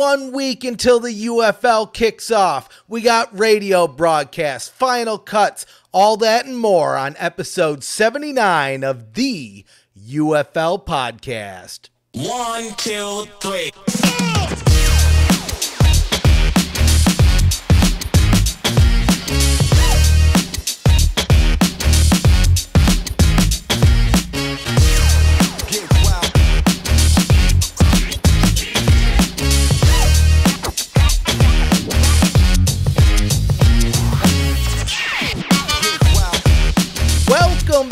One week until the UFL kicks off. We got radio broadcasts, final cuts, all that and more on episode 79 of the UFL podcast. One, two, three.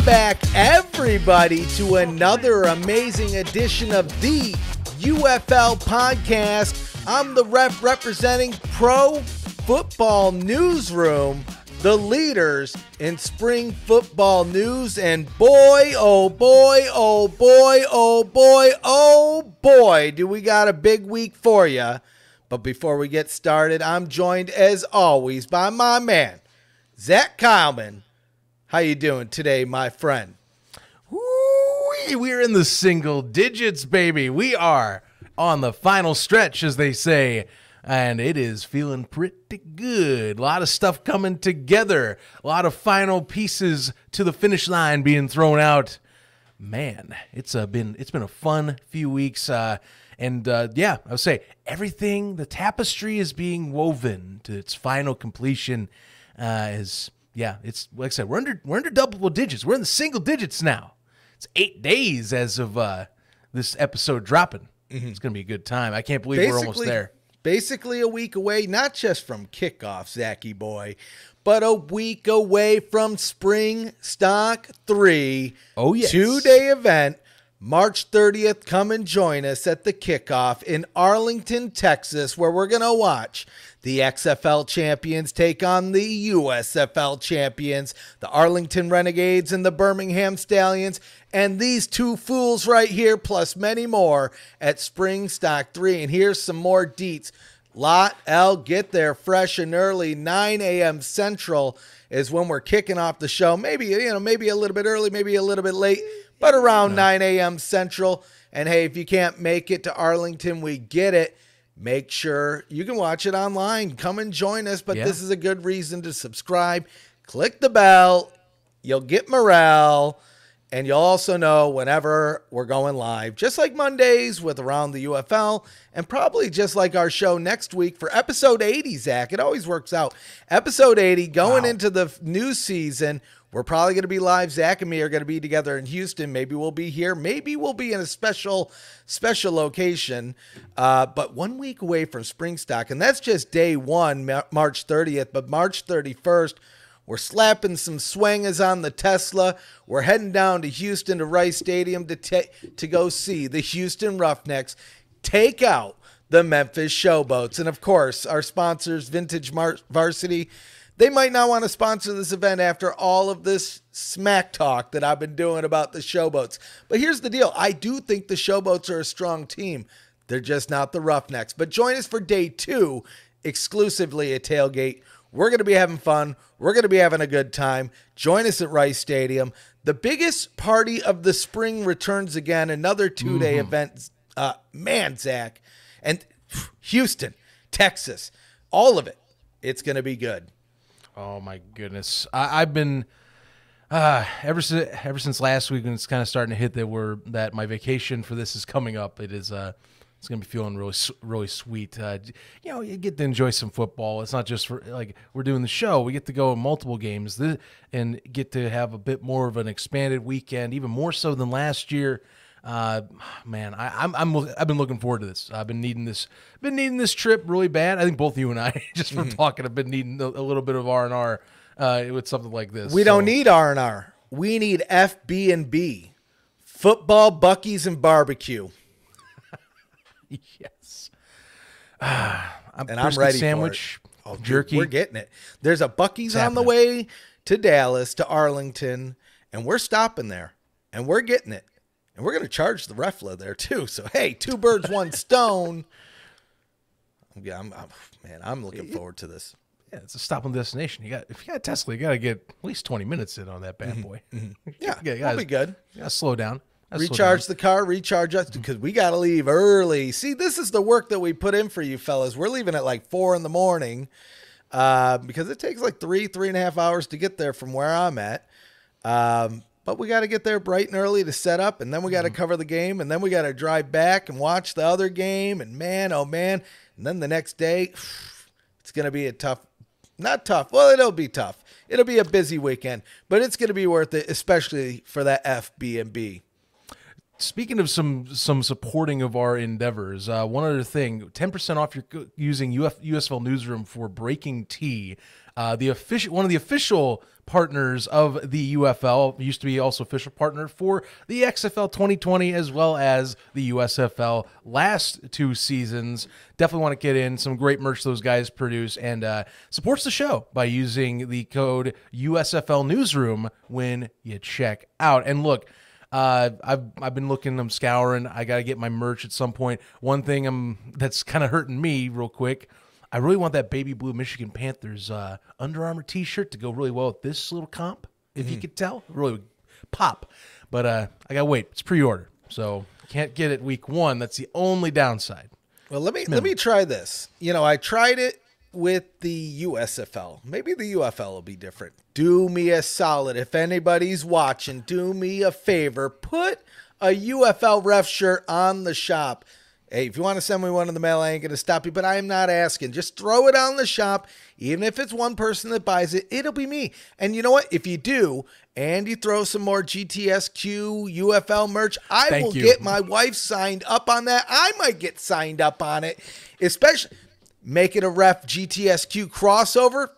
Back, everybody, to another amazing edition of the UFL podcast. I'm the Ref representing Pro Football Newsroom, the leaders in spring football news. And boy, oh boy, oh boy, oh boy, oh boy, do we got a big week for you. But before we get started, I'm joined as always by my man, Zach Kyleman. How you doing today, my friend? We're in the single digits, baby. We are on the final stretch, as they say, and it is feeling pretty good. A lot of stuff coming together, a lot of final pieces to the finish line being thrown out. Man, it's uh, been it's been a fun few weeks, uh, and uh, yeah, I would say everything. The tapestry is being woven to its final completion. Uh, as yeah, it's like I said, we're under we're under double digits. We're in the single digits now. It's eight days as of uh, this episode dropping. It's gonna be a good time. I can't believe we're almost there. Basically, a week away, not just from kickoff, Zachy boy, but a week away from Spring Stock 3. Oh, yes. Two day event. March 30th, come and join us at the kickoff in Arlington, Texas, where we're going to watch the XFL champions take on the USFL champions, the Arlington Renegades and the Birmingham Stallions, and these two fools right here, plus many more at Spring Stock 3. And here's some more deets. Lot L, get there fresh and early, 9 a.m. Central is when we're kicking off the show. Maybe, you know, maybe a little bit early, maybe a little bit late, but around 9 a.m. Central. And hey, if you can't make it to Arlington, we get it. Make sure you can watch it online. Come and join us. But Yeah. this is a good reason to subscribe. Click the bell. You'll get morale. And you'll also know whenever we're going live, just like Mondays with Around the UFL, and probably just like our show next week for episode 80, Zach. It always works out. Episode 80, going Wow. into the new season, we're probably going to be live. Zach and me are going to be together in Houston. Maybe we'll be here. Maybe we'll be in a special, special location. Uh, but one week away from Springstock, and that's just day one, Ma- March 30th. But March 31st, we're slapping some swangers on the Tesla. We're heading down to Houston to Rice Stadium to to go see the Houston Roughnecks take out the Memphis Showboats. And of course, our sponsors, Vintage Mar- Varsity, they might not want to sponsor this event after all of this smack talk that I've been doing about the Showboats. But here's the deal I do think the Showboats are a strong team. They're just not the Roughnecks. But join us for day two exclusively at Tailgate. We're going to be having fun. We're going to be having a good time. Join us at Rice Stadium. The biggest party of the spring returns again. Another two day event. Uh, man, Zach. And Houston, Texas, all of it. It's going to be good. Oh my goodness, I, I've been uh, ever since ever since last week and it's kind of starting to hit that we're that my vacation for this is coming up. It is uh, it's gonna be feeling really really sweet. Uh, you know, you get to enjoy some football. It's not just for like we're doing the show. We get to go in multiple games th- and get to have a bit more of an expanded weekend, even more so than last year. Uh, man, I, I'm, I'm I've been looking forward to this. I've been needing this, been needing this trip really bad. I think both you and I, just from talking, have been needing a, a little bit of R and R uh, with something like this. We So, don't need R and R. We need FB and B, football, Buc-ee's, and barbecue. yes. I'm, And I'm ready sandwich, for it. Oh, dude, jerky. We're getting it. There's a Buc-ee's on the way to Dallas to Arlington, and we're stopping there, and we're getting it, and we're gonna charge the refla there too. So hey, two birds, one stone. Yeah, I'm, I'm man, I'm looking forward to this. yeah, it's a stop on destination. You got if you got Tesla, you got to get at least twenty minutes in on that bad boy. Mm-hmm. Yeah, Yeah, that'll be good. To slow down. Slow recharge down. the car, recharge us because we got to leave early. See, this is the work that we put in for you fellas. We're leaving at like four in the morning uh, because it takes like three, three and a half hours to get there from where I'm at. Um, but we got to get there bright and early to set up, and then we got to cover the game, and then we got to drive back and watch the other game. And man, oh man, and then the next day, it's gonna be a tough, not tough. Well, it'll be tough. It'll be a busy weekend, but it's gonna be worth it, especially for that FB&B. Speaking of some some supporting of our endeavors, uh, one other thing: ten percent off your using UF, USFL Newsroom for Breaking T. Uh, the official one of the official partners of the UFL used to be also official partner for the XFL 2020 as well as the USFL last two seasons. Definitely want to get in some great merch those guys produce and uh, supports the show by using the code USFL Newsroom when you check out. And look. Uh, I've I've been looking, I'm scouring. I gotta get my merch at some point. One thing I'm that's kind of hurting me real quick. I really want that baby blue Michigan Panthers uh, Under Armour T-shirt to go really well with this little comp. If you could tell, really pop. But uh, I gotta wait. It's pre-order, so can't get it week one. That's the only downside. Well, let me let me try this. You know, I tried it with the USFL. Maybe the UFL will be different. Do me a solid. If anybody's watching, do me a favor. Put a UFL ref shirt on the shop. Hey, if you want to send me one in the mail, I ain't going to stop you, but I am not asking. Just throw it on the shop. Even if it's one person that buys it, it'll be me. And you know what? If you do, and you throw some more GTSQ UFL merch, I Thank will you. get my wife signed up on that. I might get signed up on it, especially make it a ref GTSQ crossover.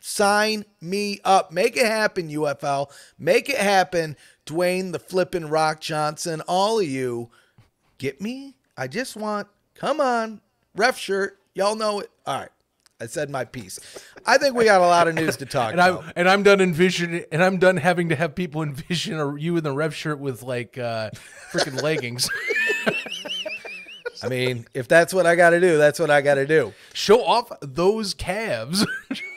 Sign me up. Make it happen, UFL. Make it happen, Dwayne the flippin' Rock Johnson. All of you, get me. I just want, come on, ref shirt. Y'all know it. All right. I said my piece. I think we got a lot of news to talk And about. I'm and I'm done envisioning, and I'm done having to have people envision a, you in the ref shirt with like uh, freaking leggings. I mean, if that's what I got to do, that's what I got to do. Show off those calves.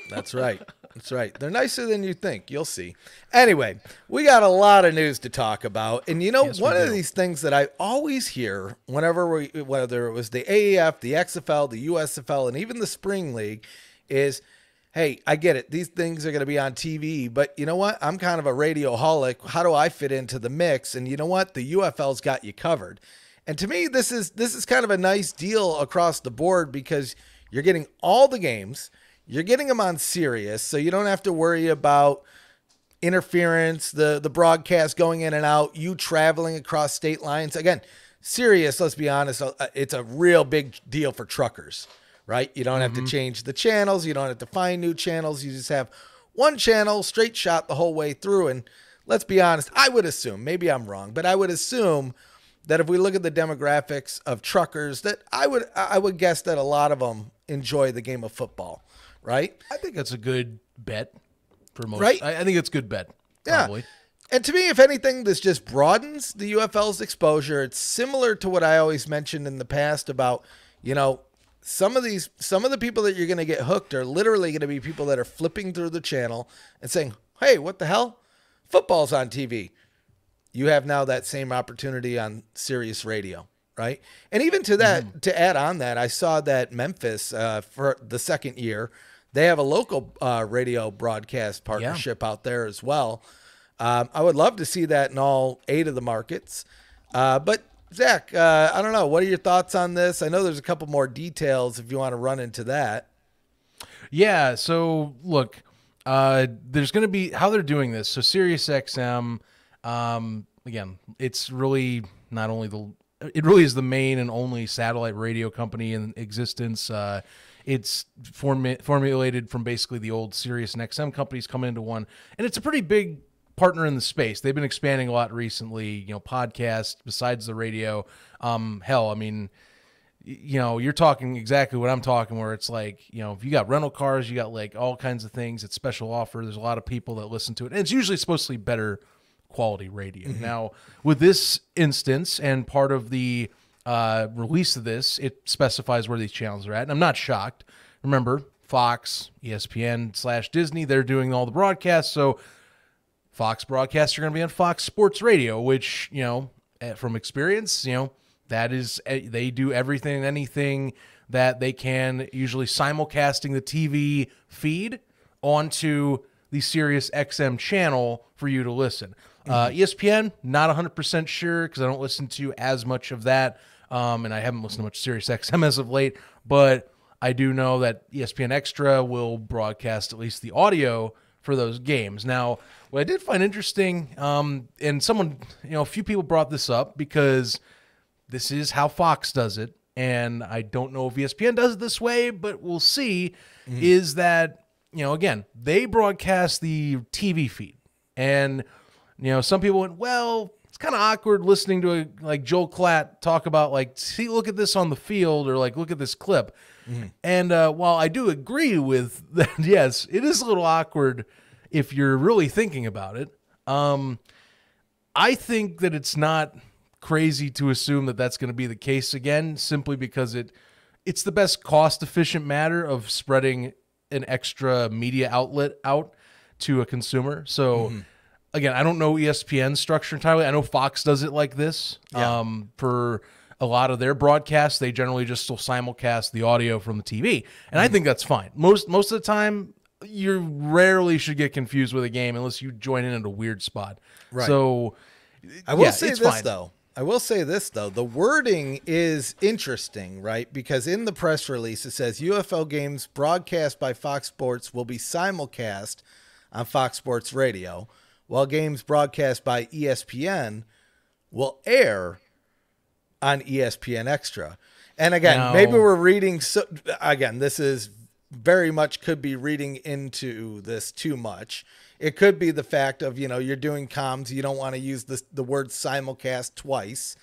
That's right. That's right. They're nicer than you think. You'll see. Anyway, we got a lot of news to talk about. And you know, Yes, one of do. these things that I always hear whenever we whether it was the AAF, the XFL, the USFL, and even the Spring League is hey, I get it. These things are going to be on TV, but you know what? I'm kind of a radioholic. How do I fit into the mix? And you know what? The UFL's got you covered. And to me, this is this is kind of a nice deal across the board because you're getting all the games. You're getting them on Sirius, so you don't have to worry about interference, the the broadcast going in and out, you traveling across state lines. Again, Sirius, let's be honest, uh, it's a real big deal for truckers, right? You don't have to change the channels, you don't have to find new channels, you just have one channel straight shot the whole way through and let's be honest, I would assume, maybe I'm wrong, but I would assume that if we look at the demographics of truckers that I would I would guess that a lot of them enjoy the game of football, right? I think that's a good bet for most. Right? I, I think it's a good bet. Yeah. Probably. And to me, if anything, this just broadens the UFL's exposure. It's similar to what I always mentioned in the past about, you know, some of these, some of the people that you're going to get hooked are literally going to be people that are flipping through the channel and saying, hey, what the hell? Football's on TV. You have now that same opportunity on Sirius Radio, right? And even to that, to add on that, I saw that Memphis, uh, for the second year, they have a local uh, radio broadcast partnership out there as well. Um, I would love to see that in all eight of the markets. Uh, but Zach, uh, I don't know. What are your thoughts on this? I know there's a couple more details if you want to run into that. Yeah. So look, uh, there's going to be how they're doing this. So SiriusXM, um, again, it's really not only the, it really is the main and only satellite radio company in existence. Uh, it's formu- formulated from basically the old Sirius and XM companies coming into one, and it's a pretty big partner in the space. They've been expanding a lot recently. You know, podcasts besides the radio. Um, hell, I mean you know, you're talking exactly what I'm talking, where it's like, you know, if you got rental cars, you got like all kinds of things. It's special offer. There's a lot of people that listen to it. And it's usually supposed to be better quality radio. Now, with this instance and part of the uh, release of this, it specifies where these channels are at. And I'm not shocked. Remember, Fox, ESPN slash Disney, they're doing all the broadcasts. So Fox broadcasts are going to be on Fox Sports Radio, which, you know, uh, from experience, you know, that is uh, they do everything and anything that they can, usually simulcasting the TV feed onto the Sirius XM channel for you to listen. Uh, ESPN, not 100% sure because I don't listen to as much of that. Um, and I haven't listened to much Sirius XM as of late, but I do know that ESPN Extra will broadcast at least the audio for those games. Now, what I did find interesting, um, and someone, you know, a few people brought this up because this is how Fox does it. And I don't know if ESPN does it this way, but we'll see. Is that, you know, again, they broadcast the TV feed. And, you know, some people went, well, it's kind of awkward listening to a, like Joel Klatt talk about, like, see, look at this on the field or like, look at this clip. And uh, while I do agree with that, yes, it is a little awkward if you're really thinking about it. Um, I think that it's not crazy to assume that that's going to be the case again, simply because it it's the best cost efficient matter of spreading an extra media outlet out to a consumer. So again, I don't know E ESPN's structure entirely. I know Fox does it like this. Yeah. Um, for a lot of their broadcasts, they generally just still simulcast the audio from the TV, and I think that's fine. Most most of the time, you rarely should get confused with a game unless you join in at a weird spot. Right. So I will yeah, say this fine. though. I will say this though. The wording is interesting, right? Because in the press release it says UFL games broadcast by Fox Sports will be simulcast on Fox Sports Radio, while games broadcast by ESPN will air on ESPN Extra. And again, Now- maybe we're reading so again, this is very much could be reading into this too much. It could be the fact of, you know, you're doing comms, you don't want to use the the word simulcast twice.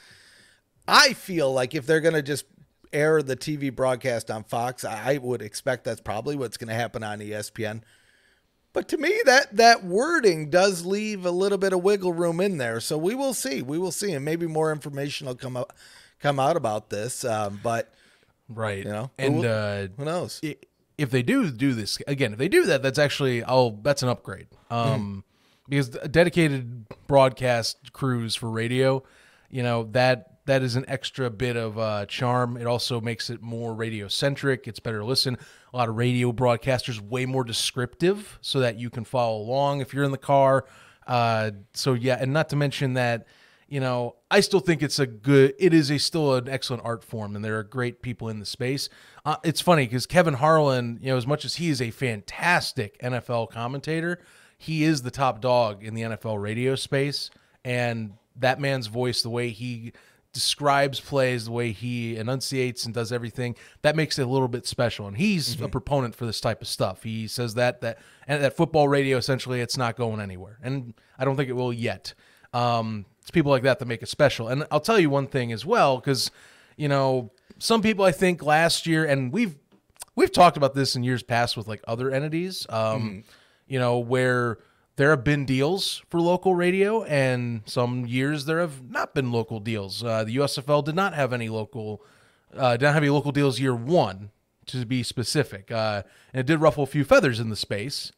I feel like if they're going to just air the TV broadcast on Fox, I would expect that's probably what's going to happen on ESPN. But to me, that that wording does leave a little bit of wiggle room in there. So we will see. We will see, and maybe more information will come out come out about this. Um, but right, You know, and who- uh, who knows? if they do do this again, if they do that, that's actually oh, that's an upgrade. Um, because a dedicated broadcast crews for radio, you know that that is an extra bit of uh, charm. It also makes it more radio centric. It's better to listen. A lot of radio broadcasters way more descriptive, so that you can follow along if you're in the car. Uh, so yeah, and not to mention that you know, I still think it's a good. It is a still an excellent art form, and there are great people in the space. Uh, it's funny because Kevin Harlan, you know, as much as he is a fantastic NFL commentator, he is the top dog in the NFL radio space, and that man's voice, the way he describes plays, the way he enunciates and does everything, that makes it a little bit special. And he's a proponent for this type of stuff. He says that that and that football radio essentially it's not going anywhere, and I don't think it will yet. Um, it's people like that that make it special. And I'll tell you one thing as well, because you know some people I think last year, and we've we've talked about this in years past with like other entities, um, you know, where there have been deals for local radio, and some years there have not been local deals. Uh, the USFL did not have any local, uh, did not have any local deals year one, to be specific, uh, and it did ruffle a few feathers in the space.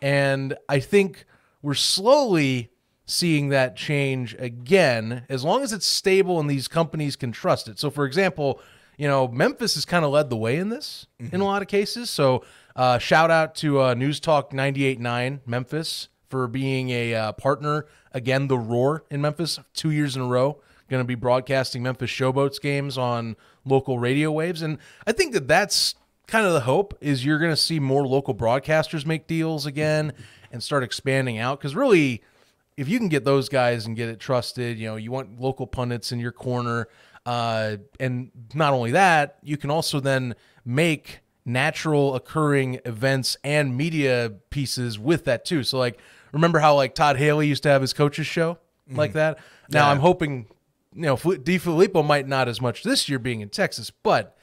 And I think we're slowly seeing that change again, as long as it's stable and these companies can trust it. So, for example, you know, Memphis has kind of led the way in this in a lot of cases. So, uh, shout out to uh, News Talk 98.9 Memphis for being a uh, partner. Again, the Roar in Memphis, two years in a row, going to be broadcasting Memphis Showboats games on local radio waves. And I think that that's kind of the hope is you're going to see more local broadcasters make deals again and start expanding out because really if you can get those guys and get it trusted you know you want local pundits in your corner uh, and not only that you can also then make natural occurring events and media pieces with that too so like remember how like todd haley used to have his coaches show like mm-hmm. that now Yeah. i'm hoping you know Di Filippo might not as much this year being in texas but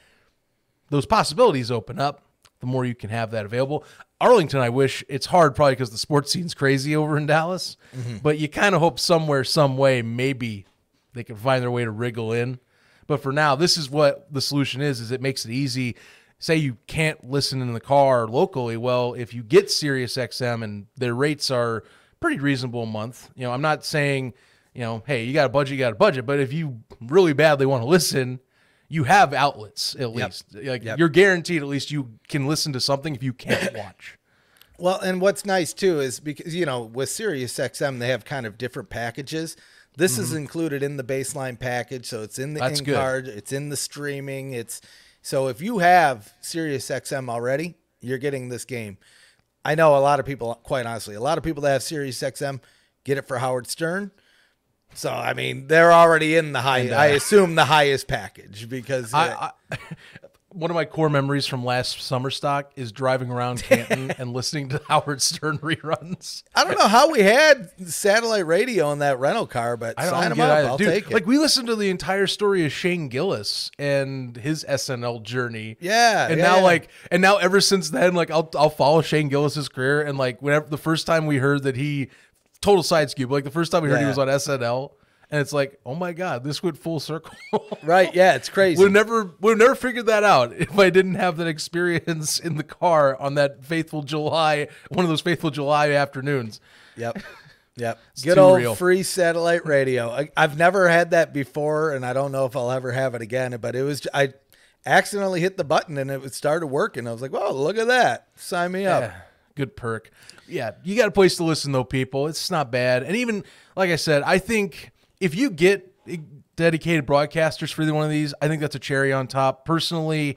those possibilities open up, the more you can have that available. Arlington, I wish it's hard probably because the sports scene's crazy over in Dallas, mm-hmm. but you kind of hope somewhere, some way, maybe they can find their way to wriggle in. But for now, this is what the solution is: is it makes it easy. Say you can't listen in the car locally. Well, if you get Sirius XM and their rates are pretty reasonable a month, you know, I'm not saying you know, hey, you got a budget, you got a budget. But if you really badly want to listen, you have outlets at least. Like Yep. you're guaranteed at least you can listen to something if you can't watch. Well, and what's nice too is because you know with Sirius XM they have kind of different packages. This is included in the baseline package, so it's in the Mm-hmm. That's in card, it's in the streaming. It's so if you have Sirius XM already, you're getting this game. I know a lot of people, quite honestly, a lot of people that have Sirius XM get it for Howard Stern. So I mean, they're already in the high. Uh, I assume the highest package because uh, I, I, one of my core memories from last summer stock is driving around Canton and listening to Howard Stern reruns. I don't know how we had satellite radio in that rental car, but I don't sign them up. I'll Dude, take it. Like we listened to the entire story of Shane Gillis and his SNL journey. Yeah, and yeah, now yeah. like, and now ever since then, like I'll I'll follow Shane Gillis's career, and like whenever the first time we heard that he total side scoop, like the first time we heard he was on SNL, and it's like, oh my god, this went full circle. Right? Yeah, it's crazy. Have never would have never figured that out if I didn't have that experience in the car on that faithful July, one of those faithful July afternoons. Yep. Yep. Good old real. free satellite radio. I, I've never had that before, and I don't know if I'll ever have it again. But it was I accidentally hit the button and it started working. I was like, "Whoa, look at that! Sign me up." Yeah, good perk. Yeah, you got a place to listen though, people. It's not bad. And even like I said, I think if you get dedicated broadcasters for one of these, I think that's a cherry on top. Personally,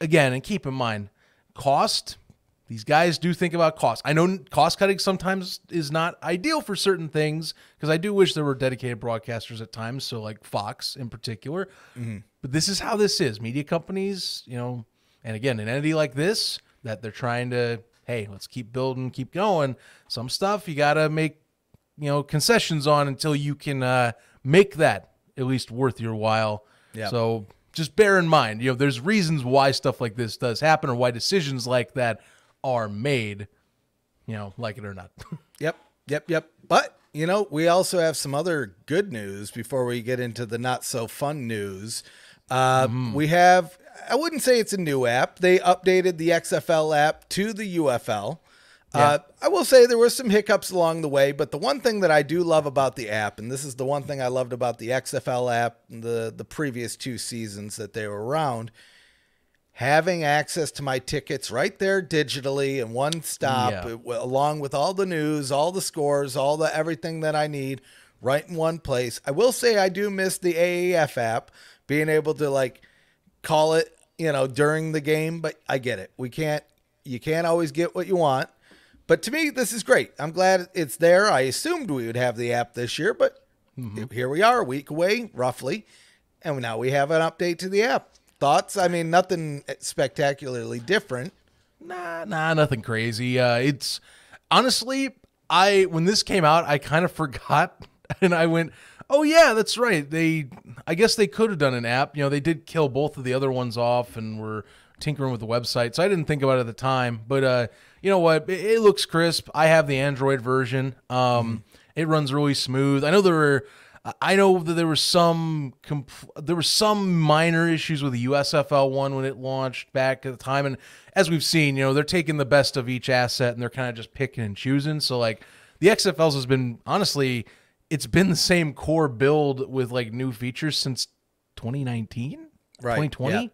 again, and keep in mind, cost. These guys do think about cost. I know cost cutting sometimes is not ideal for certain things because I do wish there were dedicated broadcasters at times. So, like Fox in particular. Mm-hmm. But this is how this is. Media companies, you know, and again, an entity like this that they're trying to, hey, let's keep building, keep going. Some stuff you got to make, you know, concessions on until you can uh, make that at least worth your while. Yeah. So just bear in mind, you know, there's reasons why stuff like this does happen or why decisions like that are made, you know, like it or not. Yep, yep, yep. But you know, we also have some other good news before we get into the not so fun news. Uh, We have, I wouldn't say it's a new app. They updated the XFL app to the UFL. Uh, I will say there were some hiccups along the way, but the one thing that I do love about the app, and this is the one thing I loved about the XFL app, the the previous two seasons that they were around, having access to my tickets right there digitally in one stop Yeah. it- along with all the news all the scores all the everything that i need right in one place. I will say i do miss the aaf app being able to like call it you know during the game but i get it. We can't you can't always get what you want but to me this is great i'm glad it's there i assumed we would have the app this year but here we are a week away roughly and now we have an update to the app. Thoughts? I mean, nothing spectacularly different. Nah, nah, nothing crazy. Uh, it's honestly, I when this came out, I kind of forgot, and I went, "Oh yeah, that's right." They, I guess they could have done an app. You know, they did kill both of the other ones off, and were tinkering with the website, so I didn't think about it at the time. But uh, you know what? It, it looks crisp. I have the Android version. Um, it runs really smooth. I know there were. I know that there were some there were some minor issues with the USFL one when it launched back at the time, and as we've seen, you know they're taking the best of each asset and they're kind of just picking and choosing. So like the XFLs has been honestly, it's been the same core build with like new features since 2019, Right, 2020. yeah.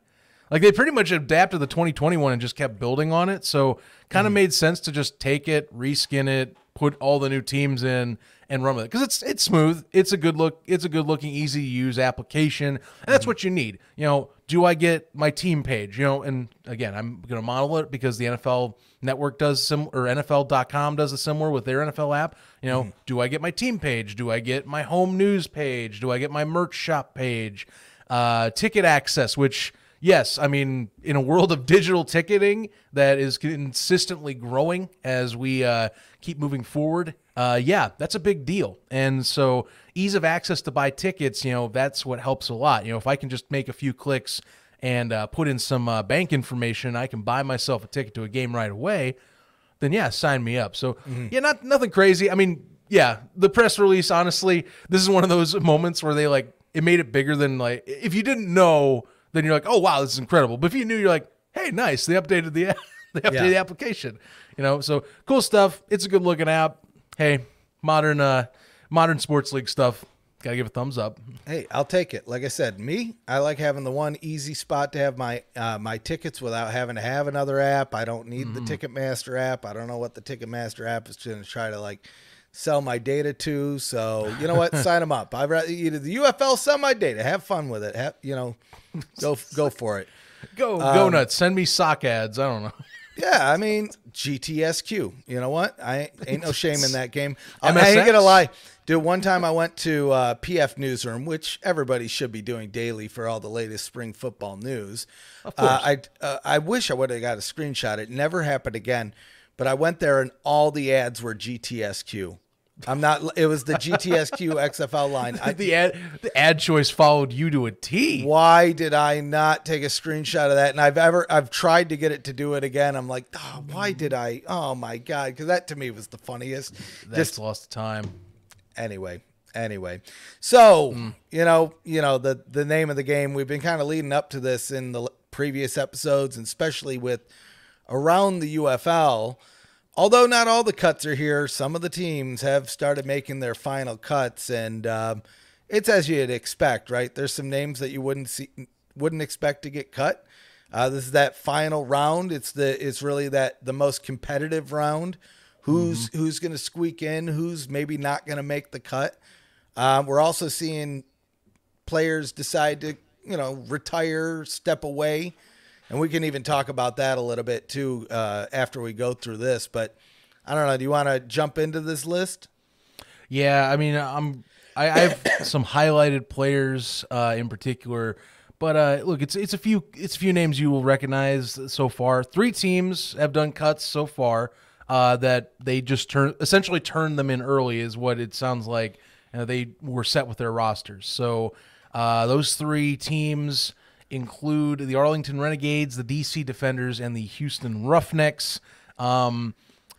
Like they pretty much adapted the 2021 and just kept building on it. So kind of mm-hmm. made sense to just take it, reskin it, put all the new teams in, and run with it because it's it's smooth. It's a good look. It's a good looking, easy to use application, and that's mm-hmm. what you need. You know, do I get my team page? You know, and again, I'm gonna model it because the NFL Network does sim or NFL.com does a similar with their NFL app. You know, mm-hmm. do I get my team page? Do I get my home news page? Do I get my merch shop page? Uh, ticket access, which yes, I mean, in a world of digital ticketing that is consistently growing as we uh, keep moving forward, uh, yeah, that's a big deal. And so, ease of access to buy tickets, you know, that's what helps a lot. You know, if I can just make a few clicks and uh, put in some uh, bank information, I can buy myself a ticket to a game right away. Then yeah, sign me up. So yeah, not nothing crazy. I mean, yeah, the press release. Honestly, this is one of those moments where they like it made it bigger than like if you didn't know, then you're like, oh wow, this is incredible. But if you knew, you're like, hey, nice, they updated the they updated Yeah. the application. You know, so cool stuff. It's a good looking app. Hey, modern uh modern sports league stuff. Gotta give a thumbs up. Hey, I'll take it. Like I said, me, I like having the one easy spot to have my uh, my tickets without having to have another app. I don't need the Ticketmaster app. I don't know what the Ticketmaster app is going to try to like sell my data to. So you know what? Sign them up. I'd rather either the UFL sell my data. Have fun with it. Have, you know, go go for it. Go go nuts. Send me sock ads. I don't know. Yeah, I mean GTSQ. You know what? I ain't, ain't no shame in that game. I, I ain't gonna lie, dude. One time I went to uh, PF Newsroom, which everybody should be doing daily for all the latest spring football news. Of course. Uh, I uh, I wish I would have got a screenshot. It never happened again. But I went there and all the ads were GTSQ. I'm not. It was the GTSQ XFL line. I, the ad the ad choice followed you to a T. why did I not take a screenshot of that? And I've ever I've tried to get it to do it again. I'm like, oh, why did I? Oh my god, because that to me was the funniest. That's Just lost time. anyway, anyway. So mm. you know, you know the the name of the game. We've been kind of leading up to this in the previous episodes, and especially with around the UFL. Although not all the cuts are here, some of the teams have started making their final cuts, and um, it's as you'd expect, right? There's some names that you wouldn't see, wouldn't expect to get cut. Uh, this is that final round. It's the it's really that the most competitive round. Who's who's going to squeak in? Who's maybe not going to make the cut? Um, we're also seeing players decide to you know retire, step away, and we can even talk about that a little bit too uh, after we go through this. But I don't know. Do you want to jump into this list? Yeah, I mean, I'm I, I have some highlighted players uh, in particular, but uh, look, it's it's a few it's a few names you will recognize so far. Three teams have done cuts so far uh, that they just turn essentially turned them in early, is what it sounds like. They were set with their rosters. So uh, those three teams include the Arlington Renegades, the DC Defenders, and the Houston Roughnecks. Um,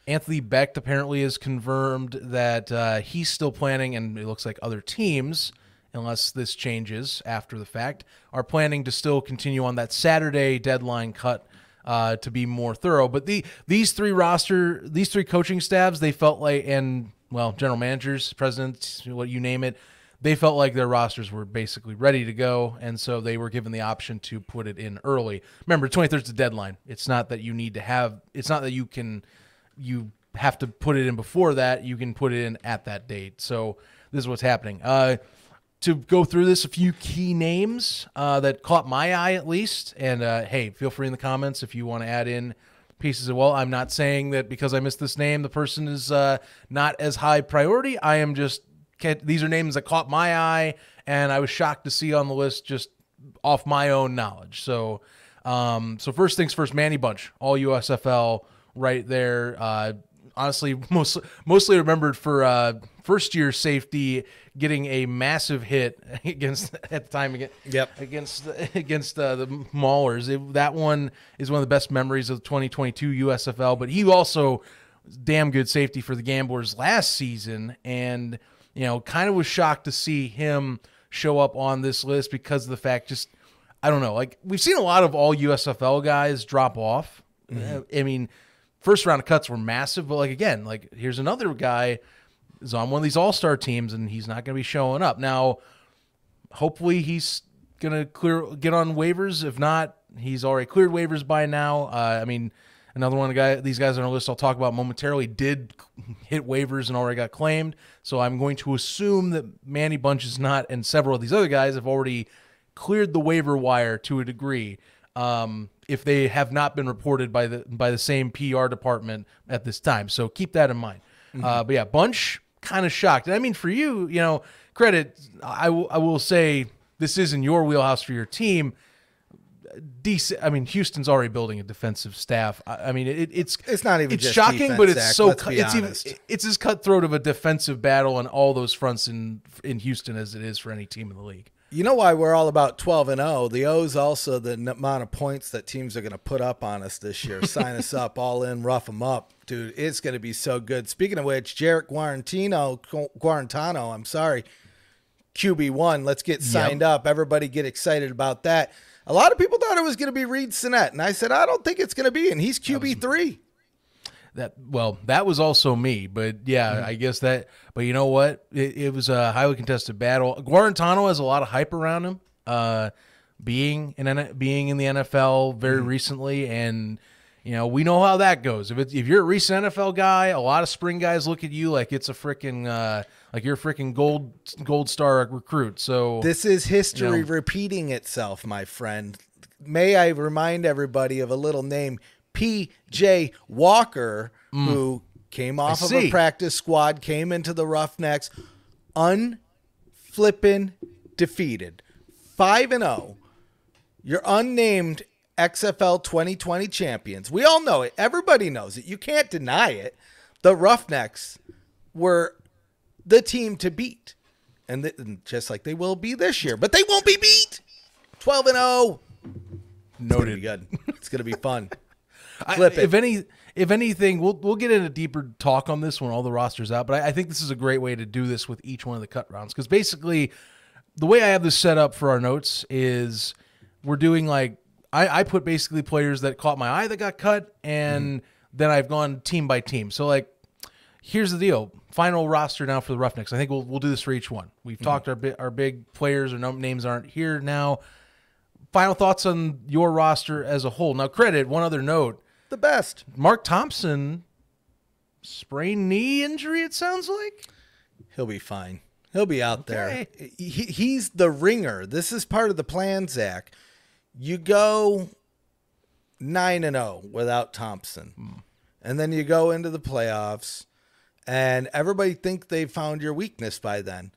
Anthony Becht apparently has confirmed that uh, he's still planning, and it looks like other teams, unless this changes after the fact, are planning to still continue on that Saturday deadline cut uh, to be more thorough. But the these three roster, these three coaching staffs, they felt like, and well, general managers, presidents, what you name it, they felt like their rosters were basically ready to go, and so they were given the option to put it in early. Remember, 23rd is the deadline. It's not that you need to have. It's not that you can you have to put it in before that. You can put it in at that date. So this is what's happening. Uh, to go through this, a few key names uh, that caught my eye at least. And uh, hey, feel free in the comments if you want to add in pieces of. Well, I'm not saying that because I missed this name, the person is uh, not as high priority. I am just these are names that caught my eye, and I was shocked to see on the list just off my own knowledge. So, um, so first things first, Manny Bunch, all USFL right there. Uh, honestly, most, mostly remembered for uh, first year safety getting a massive hit against at the time against Yep. against against uh, the Maulers. It, that one is one of the best memories of the 2022 USFL. But he also damn good safety for the Gamblers last season, and you know, kind of was shocked to see him show up on this list because of the fact just I don't know. Like we've seen a lot of all USFL guys drop off. Uh, I mean, first round of cuts were massive, but like again, like here's another guy is on one of these all star teams and he's not going to be showing up now. Hopefully, he's going to clear get on waivers. If not, he's already cleared waivers by now. Uh, I mean, another one of the guy these guys on our list I'll talk about momentarily did hit waivers and already got claimed. So I'm going to assume that Manny Bunch is not, and several of these other guys have already cleared the waiver wire to a degree. Um, if they have not been reported by the by the same PR department at this time, so keep that in mind. Uh, but yeah, Bunch kind of shocked, and I mean for you, you know, credit. I will- I will say this is in your wheelhouse for your team. Decent. I mean, Houston's already building a defensive staff. I, I mean, it, it's It's not even it's shocking, defense, but it's Zach, so cu- it's even it's as cutthroat of a defensive battle on all those fronts in in Houston as it is for any team in the league. You know why we're all about 12 and 0? The O's also the amount of points that teams are going to put up on us this year. Sign us up, all in, rough them up. Dude, it's going to be so good. Speaking of which, Jarrett Guarantino, Guarantano, I'm sorry, QB1, let's get signed up. Everybody get excited about that. A lot of people thought it was going to be Reid Sinnett, and I said, I don't think it's going to be, and he's QB3. That well, that was also me, but yeah, Mm-hmm. I guess that. But you know what? It, it was a highly contested battle. Guarantano has a lot of hype around him, uh, being in being in the NFL very Mm-hmm. recently, and you know we know how that goes. If it's, if you're a recent NFL guy, a lot of spring guys look at you like it's a freaking uh, like you're a freaking gold gold star recruit. So This is history You know. repeating itself, my friend. May I remind everybody of a little name, P.J. Walker, who came off of a Mm. practice squad, came into the Roughnecks, unflippin' defeated, five and zero. You're unnamed XFL 2020 champions. We all know it. Everybody knows it. You can't deny it. The Roughnecks were the team to beat. And, th- and just like they will be this year, but they won't be beat. 12 and 0. It's going to be good. It's going to be fun. I- it. If any, if anything, we'll we'll get into deeper talk on this when all the rosters out. But I, I think this is a great way to do this with each one of the cut rounds because basically, the way I have this set up for our notes is we're doing like I, I put basically players that caught my eye that got cut, and mm-hmm. then I've gone team by team. So like, here's the deal: final roster now for the Roughnecks. I think we'll we'll do this for each one. We've mhm. talked our bi- our big players or num- names aren't here now. Final thoughts on your roster as a whole. Now, credit one other note. The best. Mark Thompson sprained knee injury. It sounds like. He'll be fine. He'll be out there. He, he's the ringer. This is part of the plan, Zach. You go 9 and 0 without Thompson. Hmm. And then you go into the playoffs and everybody think they found your weakness by then.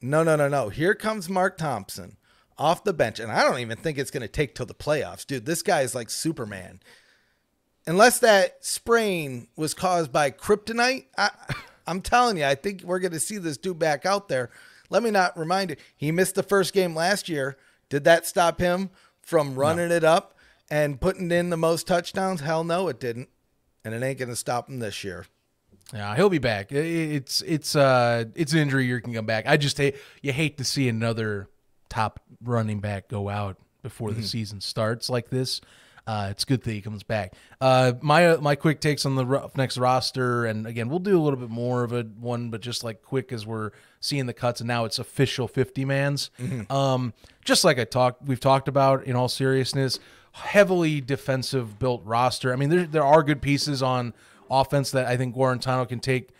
No, no, no, no. Here comes Mark Thompson off the bench and I don't even think it's going to take till the playoffs. Dude, this guy is like Superman. Unless that sprain was caused by kryptonite, I, I'm telling you, I think we're going to see this dude back out there. Let me not remind you, he missed the first game last year. Did that stop him from running it up and putting in the most touchdowns? Hell no, it didn't. And it ain't going to stop him this year. Yeah, he'll be back. It's it's uh it's an injury year can come back. I just hate you hate to see another top running back go out before the season starts like this. Uh, it's good that he comes back. Uh, my my quick takes on the next roster, and again, we'll do a little bit more of a one, but just like quick as we're seeing the cuts, and now it's official fifty mans. Um, just like I talked, we've talked about in all seriousness, heavily defensive built roster. I mean, there there are good pieces on offense that I think Guarantano can take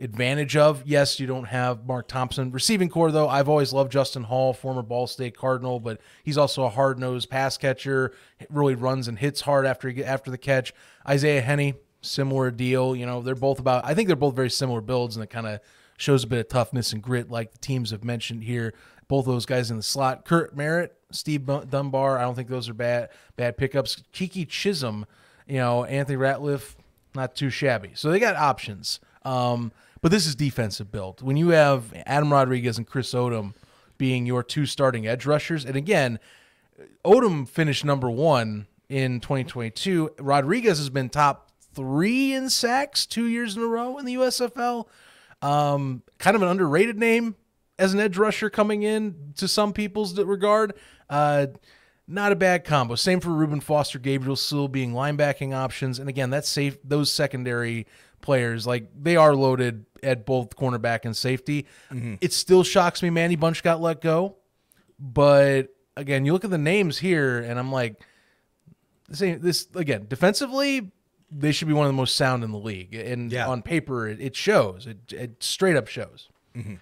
advantage of. Yes, you don't have Mark Thompson. Receiving core, though, I've always loved Justin Hall, former Ball State Cardinal, but he's also a hard nosed pass catcher. Really runs and hits hard after after the catch. Isaiah Henney, similar deal. You know, they're both about. I think they're both very similar builds, and it kind of shows a bit of toughness and grit, like the teams have mentioned here. Both those guys in the slot. Kurt Merritt, Steve Dunbar. I don't think those are bad bad pickups. Kiki Chisholm, you know, Anthony Ratliff, not too shabby. So they got options. Um, but this is defensive build. When you have Adam Rodriguez and Chris Odom being your two starting edge rushers, and again, Odom finished number one in 2022. Rodriguez has been top three in sacks two years in a row in the USFL. Um, kind of an underrated name as an edge rusher coming in to some people's regard. Uh, not a bad combo. Same for Ruben Foster, Gabriel Sewell being linebacking options, and again, that's safe. Those secondary players, like they are loaded at both cornerback and safety. Mm-hmm. It still shocks me. Manny Bunch got let go, but again, you look at the names here, and I'm like, this ain't this again defensively. They should be one of the most sound in the league, and Yeah. on paper, it, it shows. It, it straight up shows. Mm-hmm.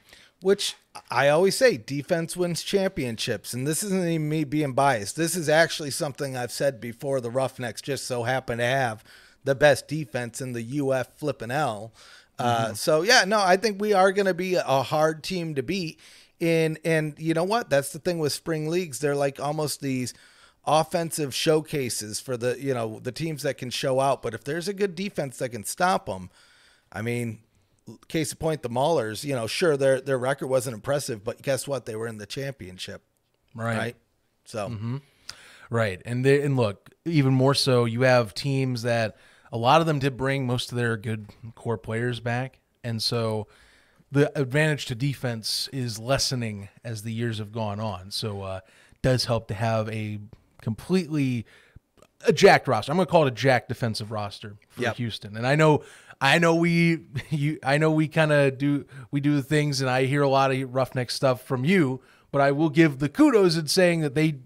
Which I always say, defense wins championships. And this isn't even me being biased. This is actually something I've said before. The Roughnecks just so happen to have the best defense in the UF flipping L. Uh, so yeah, no, I think we are going to be a hard team to beat. In and you know what? That's the thing with spring leagues. They're like almost these offensive showcases for the you know the teams that can show out. But if there's a good defense that can stop them, I mean, case in point, the Maulers, you know, sure their their record wasn't impressive, but guess what? They were in the championship, Right. right? So Right. And they, and look, even more so, you have teams that a lot of them did bring most of their good core players back. And so the advantage to defense is lessening as the years have gone on. So uh does help to have a completely a jacked roster. I'm going to call it a jacked defensive roster for Yep. Houston. And I know, I know we, you, I know we kind of do we do things, and I hear a lot of roughneck stuff from you. But I will give the kudos in saying that they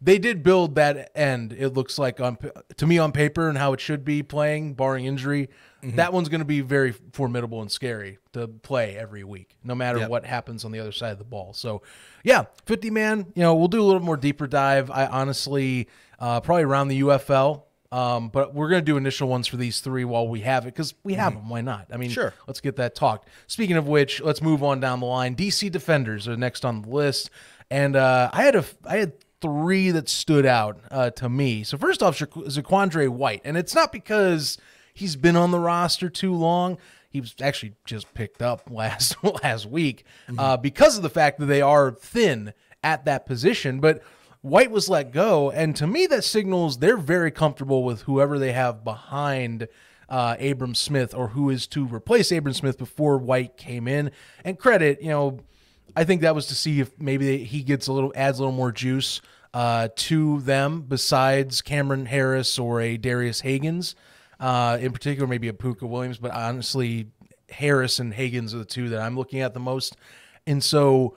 they did build that end. It looks like on to me on paper and how it should be playing, barring injury. That one's going to be very formidable and scary to play every week, no matter Yep. what happens on the other side of the ball. So, yeah, fifty man. You know, we'll do a little more deeper dive. I honestly uh, probably around the UFL. Um, but we're going to do initial ones for these three while we have it because we have them. Why not? I mean, Sure. let's get that talked. Speaking of which, let's move on down the line. DC Defenders are next on the list, and uh, I had a I had three that stood out uh, to me. So first off, Zaq- Zaquandre White, and it's not because he's been on the roster too long. He was actually just picked up last last week uh, because of the fact that they are thin at that position, but. White was let go, and to me, that signals they're very comfortable with whoever they have behind uh, Abram Smith or who is to replace Abram Smith before White came in. And credit, you know, I think that was to see if maybe he gets a little adds a little more juice uh, to them besides Cameron Harris or a Darius Hagens, uh, in particular, maybe a Puka Williams. But honestly, Harris and Hagens are the two that I'm looking at the most. And so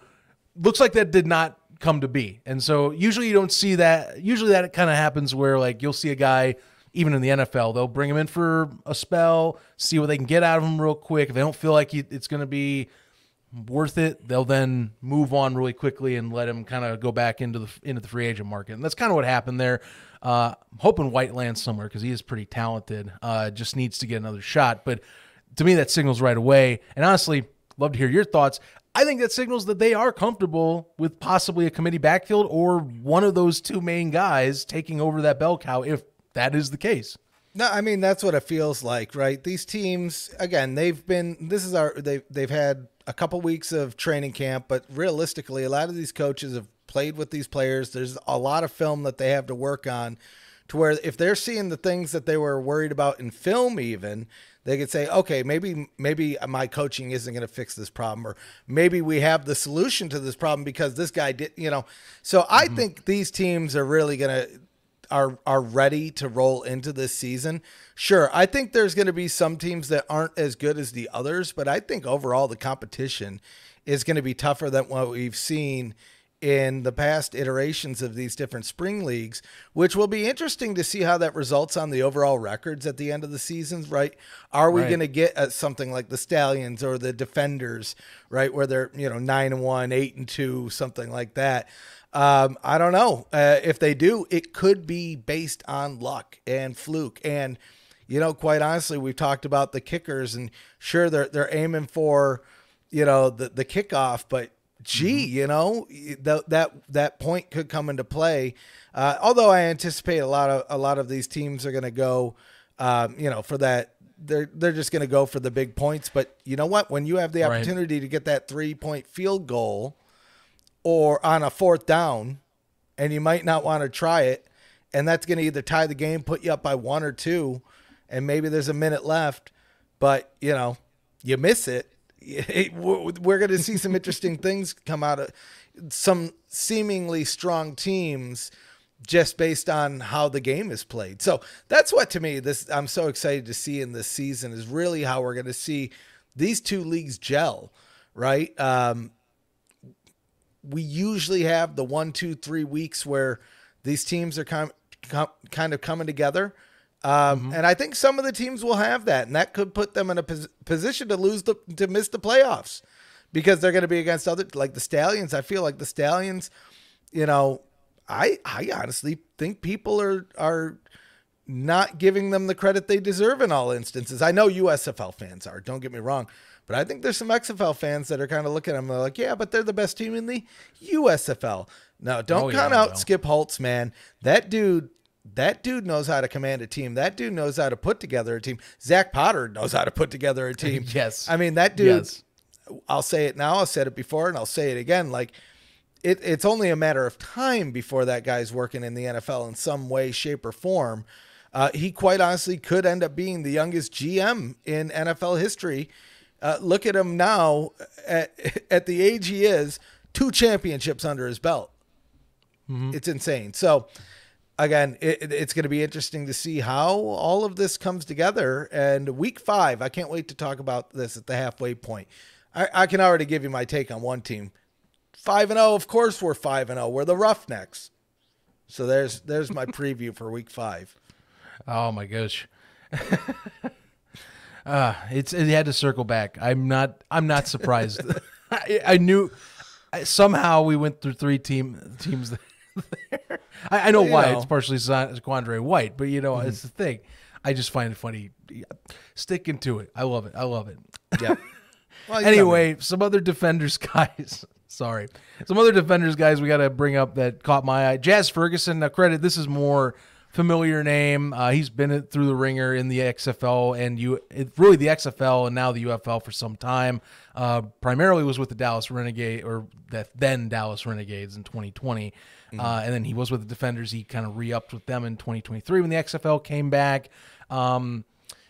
looks like that did not come to be. And so usually you don't see that. Usually that kind of happens where like you'll see a guy even in the NFL, they'll bring him in for a spell, see what they can get out of him real quick. If they don't feel like it's going to be worth it, they'll then move on really quickly and let him kind of go back into the into the free agent market. And that's kind of what happened there. Uh, I'm hoping White lands somewhere because he is pretty talented. Uh, just needs to get another shot. But to me, that signals right away. And honestly, love to hear your thoughts. I think that signals that they are comfortable with possibly a committee backfield or one of those two main guys taking over that bell cow if that is the case. No, I mean that's what it feels like, right? These teams, again, they've been. This is our. They they've had a couple weeks of training camp, but realistically, a lot of these coaches have played with these players. There's a lot of film that they have to work on, to where if they're seeing the things that they were worried about in film, even they could say, okay, maybe maybe my coaching isn't going to fix this problem, or maybe we have the solution to this problem because this guy did, you know. So I mm-hmm. think these teams are really going to are are ready to roll into this season. Sure, I think there's going to be some teams that aren't as good as the others, but I think overall the competition is going to be tougher than what we've seen in the past iterations of these different spring leagues, which will be interesting to see how that results on the overall records at the end of the seasons, right? Are we Right. going to get uh, something like the Stallions or the Defenders, right, where they're, you know, 9 and 1, 8 and 2, something like that? Um, I don't know. Uh, if they do, it could be based on luck and fluke. And, you know, quite honestly, we've talked about the kickers, and sure, they're they're aiming for, you know, the the kickoff, but gee, you know, that that that point could come into play. Uh, although I anticipate a lot of a lot of these teams are going to go, um, you know, for that. They're they're just going to go for the big points. But you know what? When you have the Right. opportunity to get that three point field goal or on a fourth down, and you might not want to try it, and that's going to either tie the game, put you up by one or two, and maybe there's a minute left, but you know, you miss it. We're going to see some interesting things come out of some seemingly strong teams just based on how the game is played. So that's what to me this I'm so excited to see in this season is really how we're going to see these two leagues gel, right? Um, we usually have the one, two, three weeks where these teams are kind kind of coming together. Um, And I think some of the teams will have that, and that could put them in a pos- position to lose the to miss the playoffs because they're going to be against other like the Stallions. I feel like the Stallions, you know, I I honestly think people are are not giving them the credit they deserve in all instances. I know USFL fans are, don't get me wrong, but I think there's some XFL fans that are kind of looking at them they're like, yeah, but they're the best team in the USFL. No, don't Oh, count yeah, out. Skip Holtz, man. That dude, that dude knows how to command a team. That dude knows how to put together a team. Zach Potter knows how to put together a team. Yes. I mean, that dude, Yes. I'll say it now, I'll said it before, and I'll say it again. Like, it, it's only a matter of time before that guy's working in the NFL in some way, shape, or form. Uh, he quite honestly could end up being the youngest GM in NFL history. Uh, look at him now at, at the age he is, two championships under his belt. It's insane. So again, it, it- it's going to be interesting to see how all of this comes together. And week five, I can't wait to talk about this at the halfway point. I, I can already give you my take on one team. Five and zero, of course, we're five and zero. We're the Roughnecks. So there's there's my preview for week five. Oh my gosh. uh, it's it had to circle back. I'm not I'm not surprised. I, I knew I, somehow we went through three team teams there. I, I know why know. Mm-hmm. it's partially Quandre White, but you know it's the thing. I just find it funny. Sticking to it, I love it. I love it. Yeah. Well, anyway, some other defenders, guys. Sorry, some other defenders, guys. We got to bring up that caught my eye. Jazz Ferguson. Now, credit. This is more familiar name. Uh, he's been through the ringer in the XFL and you, really the XFL and now the UFL for some time. Uh, primarily was with the Dallas Renegade or that then Dallas Renegades in 2020, uh, and then he was with the Defenders. He kind of re-upped with them in 2023 when the XFL came back. Um,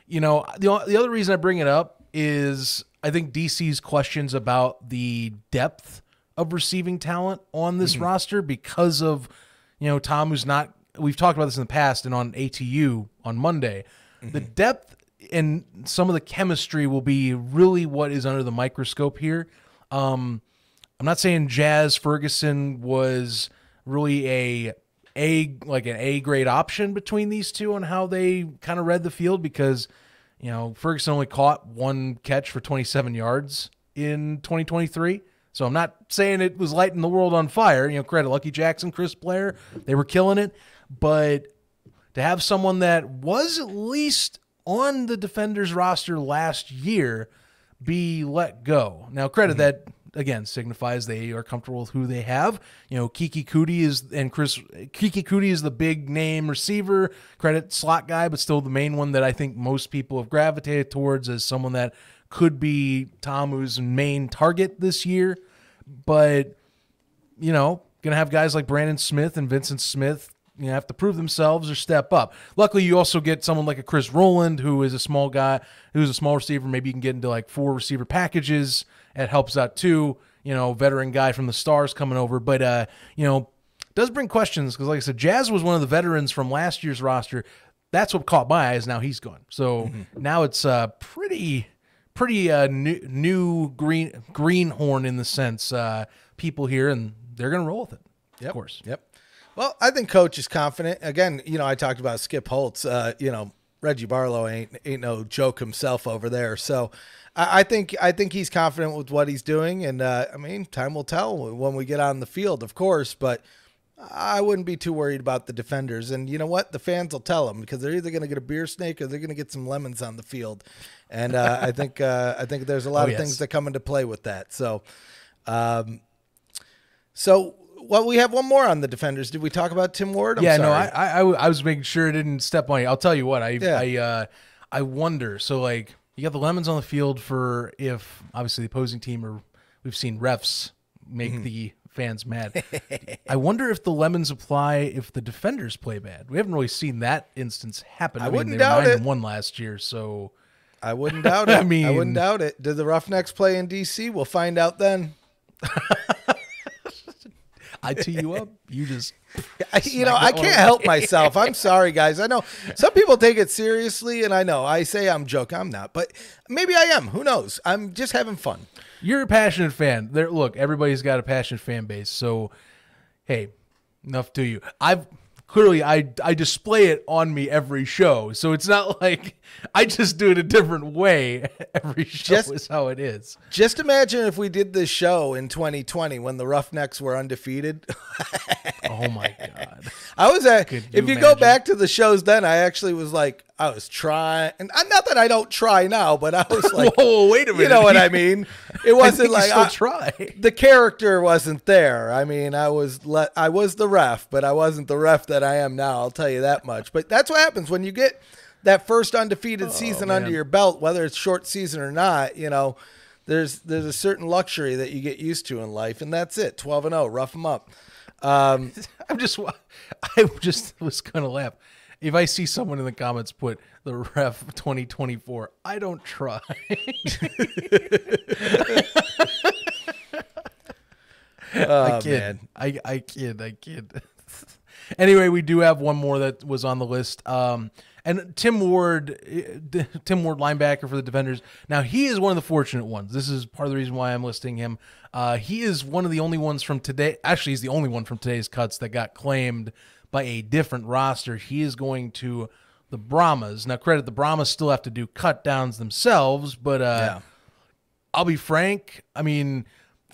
you know, the, the other reason I bring it up is I think DC's questions about the depth of receiving talent on this roster because of, you know, Tom, who's not, we've talked about this in the past and on ATU on Monday. The depth and some of the chemistry will be really what is under the microscope here. Um, I'm not saying Jazz Ferguson was really a a like an A grade option between these two on how they kind of read the field because you know Ferguson only caught one catch for 27 yards in 2023. So I'm not saying it was lighting the world on fire. You know, credit Lucky Jackson, Chris Blair, they were killing it, but to have someone that was at least on the defenders roster last year be let go. Now, credit mm-hmm. that again signifies they are comfortable with who they have. You know, Keke Coutee is and Chris Keke Coutee is the big name receiver, credit slot guy, but still the main one that I think most people have gravitated towards as someone that could be Ta'amu's main target this year. But you know, gonna have guys like Brandon Smith and Vincent Smith. You know, have to prove themselves or step up. Luckily, you also get someone like a Chris Rowland, who is a small guy, who's a small receiver. Maybe you can get into like four receiver packages. It helps out too. You know, veteran guy from the Stars coming over, but uh, you know, does bring questions because, like I said, Jazz was one of the veterans from last year's roster. That's what caught my eyes. Now he's gone, so now it's uh pretty pretty uh, new, new green greenhorn in the sense uh, people here, and they're gonna roll with it. Yep. Of course. Yep. Well, I think coach is confident. Again, you know, I talked about Skip Holtz. Uh, you know, Reggie Barlow ain't ain't no joke himself over there. So, I, I think I think he's confident with what he's doing, and uh, I mean, time will tell when we get on the field, of course. But I wouldn't be too worried about the defenders. And you know what? The fans will tell them because they're either going to get a beer snake or they're going to get some lemons on the field. And uh, I think uh, I think there's a lot Oh, of yes. things that come into play with that. So, um, so well, we have one more on the defenders. Did we talk about Tim Ward? I'm yeah, no. I, I I was making sure it didn't step on you. I'll tell you what, I Yeah. I uh, I wonder. So like, you got the lemons on the field for if obviously the opposing team or we've seen refs make Mm-hmm. the fans mad. I wonder if the lemons apply if the defenders play bad. We haven't really seen that instance happen. I mean, wouldn't doubt it. one last year, so I wouldn't doubt it. I I mean, I wouldn't doubt it. Did the Roughnecks play in DC? We'll find out then. I tee you up. You just you know, I can't help myself. I'm sorry, guys. I know some people take it seriously, and I know I say I'm joking. I'm not, but maybe I am. Who knows? I'm just having fun. You're a passionate fan. There, look, everybody's got a passionate fan base. So, hey, enough to you. I've clearly I I display it on me every show. So it's not like I just do it a different way. Every show Just- is how it is. Just imagine if we did this show in 2020 when the Roughnecks were undefeated. Oh my god. I was at. Could if you you go back to the shows, then I actually was like, I was trying, and not that I don't try now, but I was like, Whoa, wait a minute. you know what I mean? It wasn't like I- try. the character wasn't there. I mean, I was le- I was the ref, but I wasn't the ref that I am now. I'll tell you that much. But that's what happens when you get that first undefeated season under Oh, your belt, whether it's short season or not. You know, there's there's a certain luxury that you get used to in life, and that's it. Twelve and zero, rough them up. Um, I'm just I just was gonna laugh. If I see someone in the comments put the ref 2024, I don't try. I oh kid. man, I I kid. I kid. anyway, we do have one more that was on the list. Um, and Tim Ward, eh, Tim Ward, linebacker for the Defenders. Now he is one of the fortunate ones. This is part of the reason why I'm listing him. Uh, he is one of the only ones from today. Actually, he's the only one from today's cuts that got claimed by a different roster. He is going to the Brahmas. Now, credit the Brahmas still have to do cut downs themselves, but uh, Yeah. I'll be frank. I mean,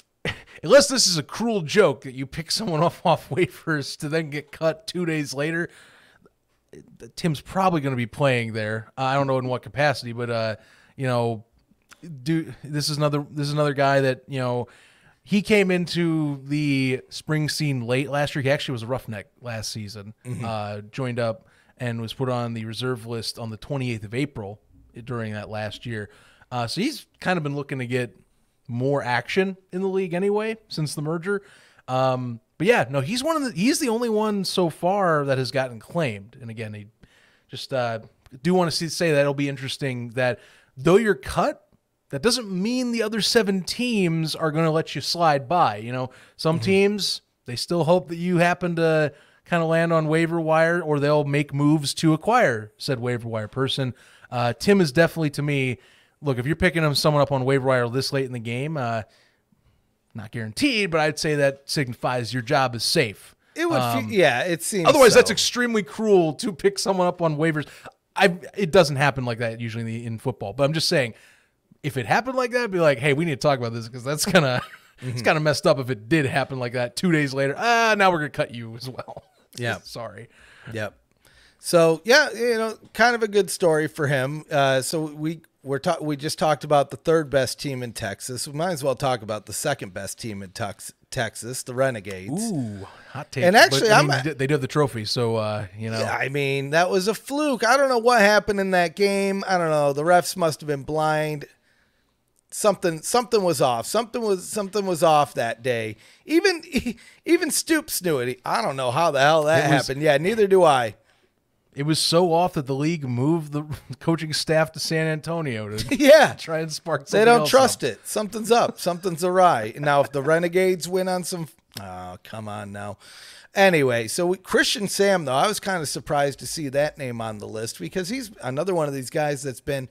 unless this is a cruel joke that you pick someone off off waivers to then get cut two days later, Tim's probably going to be playing there. Uh, I don't know in what capacity, but uh, you know, do this is another this is another guy that you know he came into the spring scene late last year. He actually was a roughneck last season. Uh, joined up and was put on the reserve list on the 28th of April during that last year. Uh, so he's kind of been looking to get more action in the league anyway since the merger. Um, but yeah, no, he's one of the he's the only one so far that has gotten claimed. And again, he just uh, do want to see, say that it'll be interesting that though you're cut, that doesn't mean the other seven teams are going to let you slide by. You know, some teams they still hope that you happen to kind of land on waiver wire, or they'll make moves to acquire said waiver wire person. Uh, Tim is definitely to me. Look, if you're picking him someone up on waiver wire this late in the game, uh, not guaranteed, but I'd say that signifies your job is safe. It would, Um, yeah. It seems. Otherwise, that's extremely cruel to pick someone up on waivers. I it doesn't happen like that usually in, the, in football, but I'm just saying, if it happened like that, I'd be like, hey, we need to talk about this because that's kind of Mm-hmm. it's kind of messed up. If it did happen like that, two days later, ah, now we're gonna cut you as well. Yeah. sorry. Yep. So yeah, you know, kind of a good story for him. Uh, so we we're ta- we just talked about the third best team in Texas. We might as well talk about the second best team in Tux- Texas, the Renegades. Ooh, hot take. And actually, But, I mean, I'm- they do have the trophy, so uh, you know. I mean, that was a fluke. I don't know what happened in that game. I don't know. The refs must have been blind. Something something was off. Something was something was off that day. Even even Stoops knew it. I don't know how the hell that was- happened. Yeah, neither do I. It was so off that the league moved the coaching staff to San Antonio to Yeah. try and spark. Something. They don't trust up. it. Something's up. Something's awry. Now, if the Renegades win on some, oh come on now. Anyway, so we, Christian Sam, though, I was kind of surprised to see that name on the list because he's another one of these guys that's been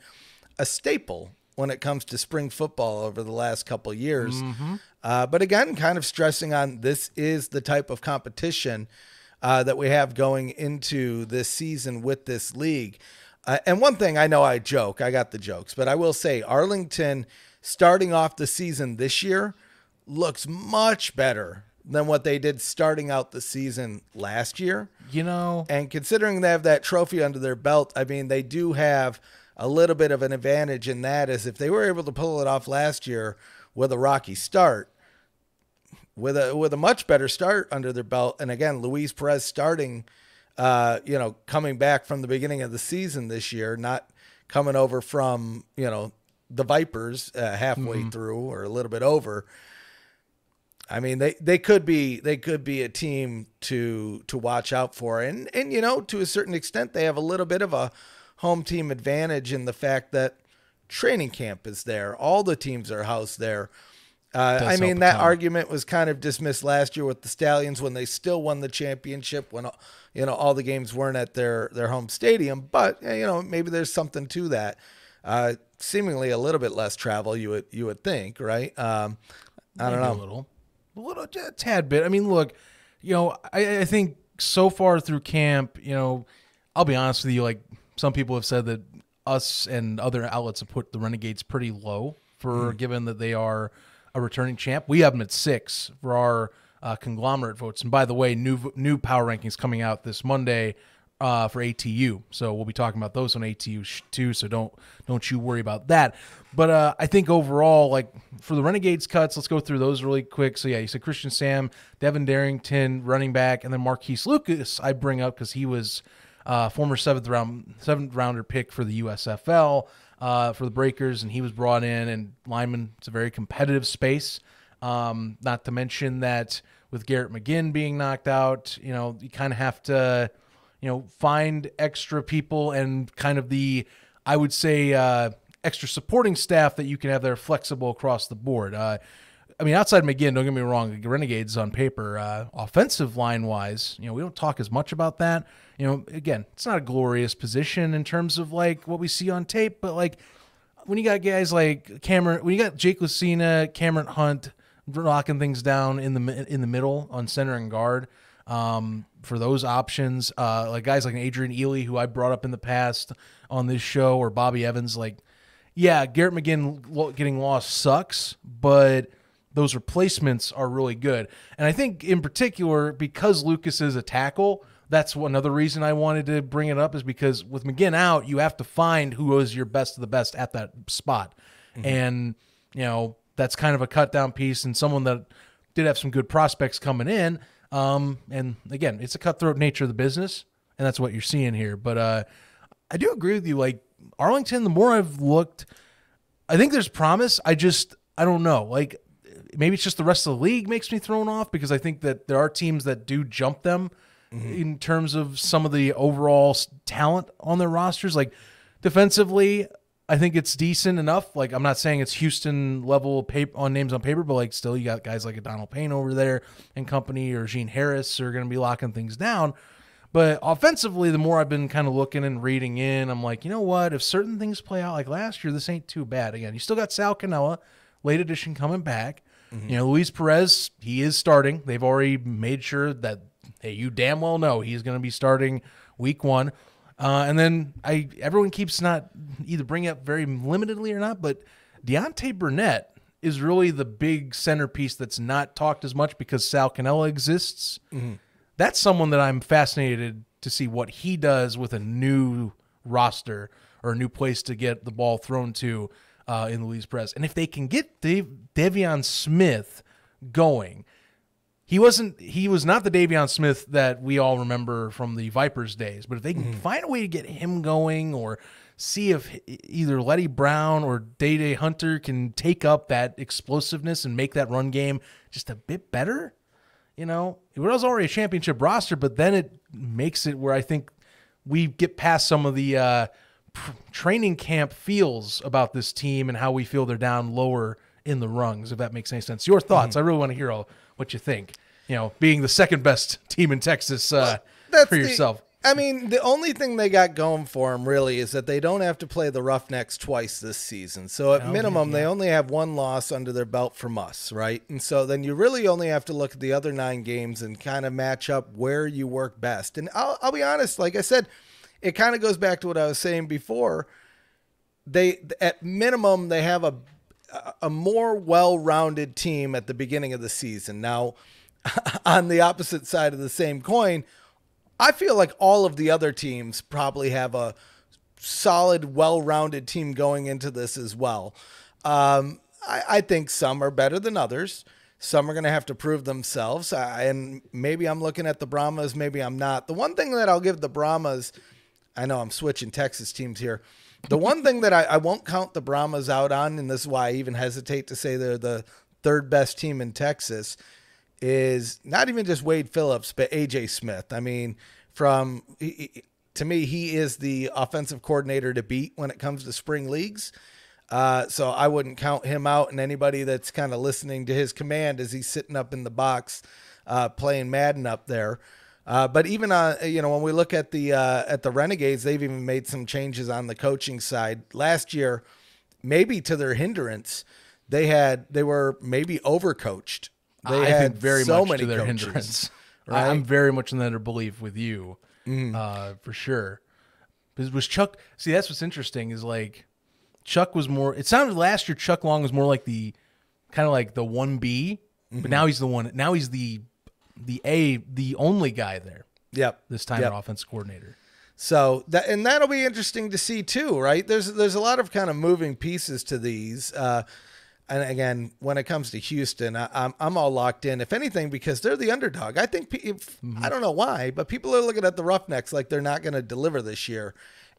a staple when it comes to spring football over the last couple years. Uh, but again, kind of stressing on this is the type of competition uh, that we have going into this season with this league. Uh, and one thing I know I joke, I got the jokes, but I will say Arlington starting off the season this year looks much better than what they did starting out the season last year. You know, And considering they have that trophy under their belt, I mean, they do have a little bit of an advantage in that as if they were able to pull it off last year with a rocky start, with a with a much better start under their belt. And again, Luis Perez starting uh, you know, coming back from the beginning of the season this year, not coming over from, you know, the Vipers uh, halfway through or a little bit over. I mean, they, they could be they could be a team to to watch out for, and and you know to a certain extent they have a little bit of a home team advantage in the fact that training camp is there, all the teams are housed there. Uh, I mean that ton. argument was kind of dismissed last year with the Stallions when they still won the championship when you know all the games weren't at their their home stadium, but uh, you know maybe there's something to that. Uh, seemingly a little bit less travel, you would you would think, right? Um, I don't Maybe know. a little, a little, a tad bit. I mean, look, you know, I, I think so far through camp, you know, I'll be honest with you, like some people have said that us and other outlets have put the Renegades pretty low for given that they are a returning champ. We have them at six for our uh, conglomerate votes. And by the way, new new power rankings coming out this Monday uh, for ATU. So we'll be talking about those on ATU too. So don't don't you worry about that. But uh, I think overall, like for the Renegades cuts, let's go through those really quick. So yeah, you said Christian Sam, Devin Darrington, running back, and then Marquise Lucas. I bring up because he was uh, former seventh round seventh rounder pick for the USFL uh, for the Breakers, and he was brought in. And lineman, it's a very competitive space. Um, not to mention that with Garrett McGhin being knocked out, you know, you kind of have to, you know, find extra people and kind of the, I would say, uh, extra supporting staff that you can have that are flexible across the board. Uh, I mean, outside McGhin, don't get me wrong, the Renegades on paper, uh, offensive line wise, you know, we don't talk as much about that. You know, again, it's not a glorious position in terms of like what we see on tape, but like when you got guys like Cameron, when you got Jake Lucina, Cameron Hunt locking things down in the in the middle on center and guard, um, for those options, uh, like guys like Adrian Ealy, who I brought up in the past on this show, or Bobby Evans, like yeah, Garrett McGhin getting lost sucks, but those replacements are really good. And I think in particular, because Lucas is a tackle, that's another reason I wanted to bring it up is because with McGhin out, you have to find who is your best of the best at that spot. And, you know, that's kind of a cut down piece and someone that did have some good prospects coming in. Um, and again, it's a cutthroat nature of the business, and that's what you're seeing here. But uh, I do agree with you. Like Arlington, the more I've looked, I think there's promise. I just I don't know. Like maybe it's just the rest of the league makes me thrown off because I think that there are teams that do jump them mm-hmm. in terms of some of the overall talent on their rosters. Like defensively, I think it's decent enough. Like I'm not saying it's Houston level paper on names on paper, but like still you got guys like a Donald Payne over there and company or Gene Harris are going to be locking things down. But offensively, the more I've been kind of looking and reading in, I'm like, you know what? If certain things play out like last year, this ain't too bad. Again, you still got Sal Cannella, late edition coming back. You know, Luis Perez, he is starting. They've already made sure that hey, you damn well know he's going to be starting week one. Uh, and then I everyone keeps not either bringing up very limitedly or not, but Deontay Burnett is really the big centerpiece that's not talked as much because Sal Cannella exists. That's someone that I'm fascinated to see what he does with a new roster or a new place to get the ball thrown to uh, in Luis Perez. And if they can get Dave, De'Veon Smith going, he wasn't he was not the De'Veon Smith that we all remember from the Vipers days. But if they can find a way to get him going or see if either Leddie Brown or Day Day Hunter can take up that explosiveness and make that run game just a bit better, you know, it was already a championship roster, but then it makes it where I think we get past some of the uh, training camp feels about this team and how we feel they're down lower in the rungs. If that makes any sense, your thoughts. I really want to hear all, what you think. You know, being the second best team in Texas uh, for the- yourself. I mean, the only thing they got going for them really is that they don't have to play the Roughnecks twice this season. So at minimum, they only have one loss under their belt from us, right? And so then you really only have to look at the other nine games and kind of match up where you work best. And I'll, I'll be honest, like I said, it kind of goes back to what I was saying before. They at minimum they have a a more well-rounded team at the beginning of the season. Now, on the opposite side of the same coin, I feel like all of the other teams probably have a solid, well-rounded team going into this as well. Um, I, I think some are better than others. Some are going to have to prove themselves, I, and maybe I'm looking at the Brahmas, maybe I'm not. The one thing that I'll give the Brahmas, I know I'm switching Texas teams here. The one thing that I, I won't count the Brahmas out on, and this is why I even hesitate to say they're the third best team in Texas, is not even just Wade Phillips, but AJ Smith. I mean, from he- to me, he is the offensive coordinator to beat when it comes to spring leagues. Uh, so I wouldn't count him out, and anybody that's kind of listening to his command as he's sitting up in the box uh, playing Madden up there. Uh, but even uh, you know when we look at the uh, at the Renegades, they've even made some changes on the coaching side. Last year, maybe to their hindrance, they had they were maybe overcoached. They I had very so much many to their coaches, hindrance. right? I'm very much in that belief with you, uh, for sure. Because was Chuck? See, that's what's interesting is like Chuck was more. It sounded last year Chuck Long was more like the kind of like the one B, Mm-hmm. but now he's the one. Now he's the the A, the only guy there Yep. this time Yep. at offense coordinator. So that and that'll be interesting to see too, right? There's there's a lot of kind of moving pieces to these. Uh, and again, when it comes to Houston, I, I'm I'm all locked in. If anything, because they're the underdog. I think if, I don't know why, but people are looking at the Roughnecks like they're not going to deliver this year.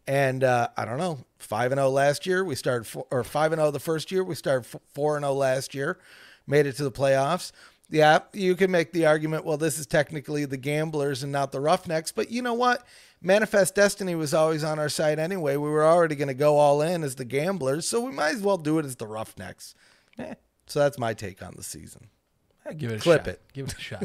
And uh, I don't know, five and zero last year. We started four, or five and zero the first year. We started four and zero last year. Made it to the playoffs. Yeah, you can make the argument. Well, this is technically the Gamblers and not the Roughnecks. But you know what? Manifest Destiny was always on our side anyway. We were already going to go all in as the Gamblers, so we might as well do it as the Roughnecks. Eh, So that's my take on the season. Eh, Give it a Clip shot. it. Give it a shot.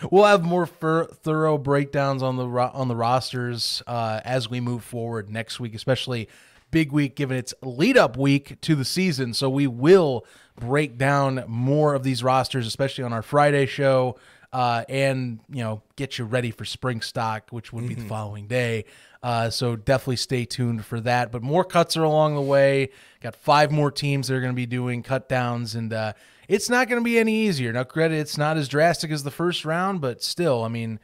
we'll have more fur- thorough breakdowns on the ro- on the rosters uh, as we move forward next week, especially big week given its lead up week to the season. So we will break down more of these rosters, especially on our Friday show. Uh, and you know, get you ready for spring stock, which would be the following day. Uh, so definitely stay tuned for that. But more cuts are along the way. Got five more teams that are going to be doing cut downs, and uh, it's not going to be any easier. Now, credit, it's not as drastic as the first round, but still, I mean,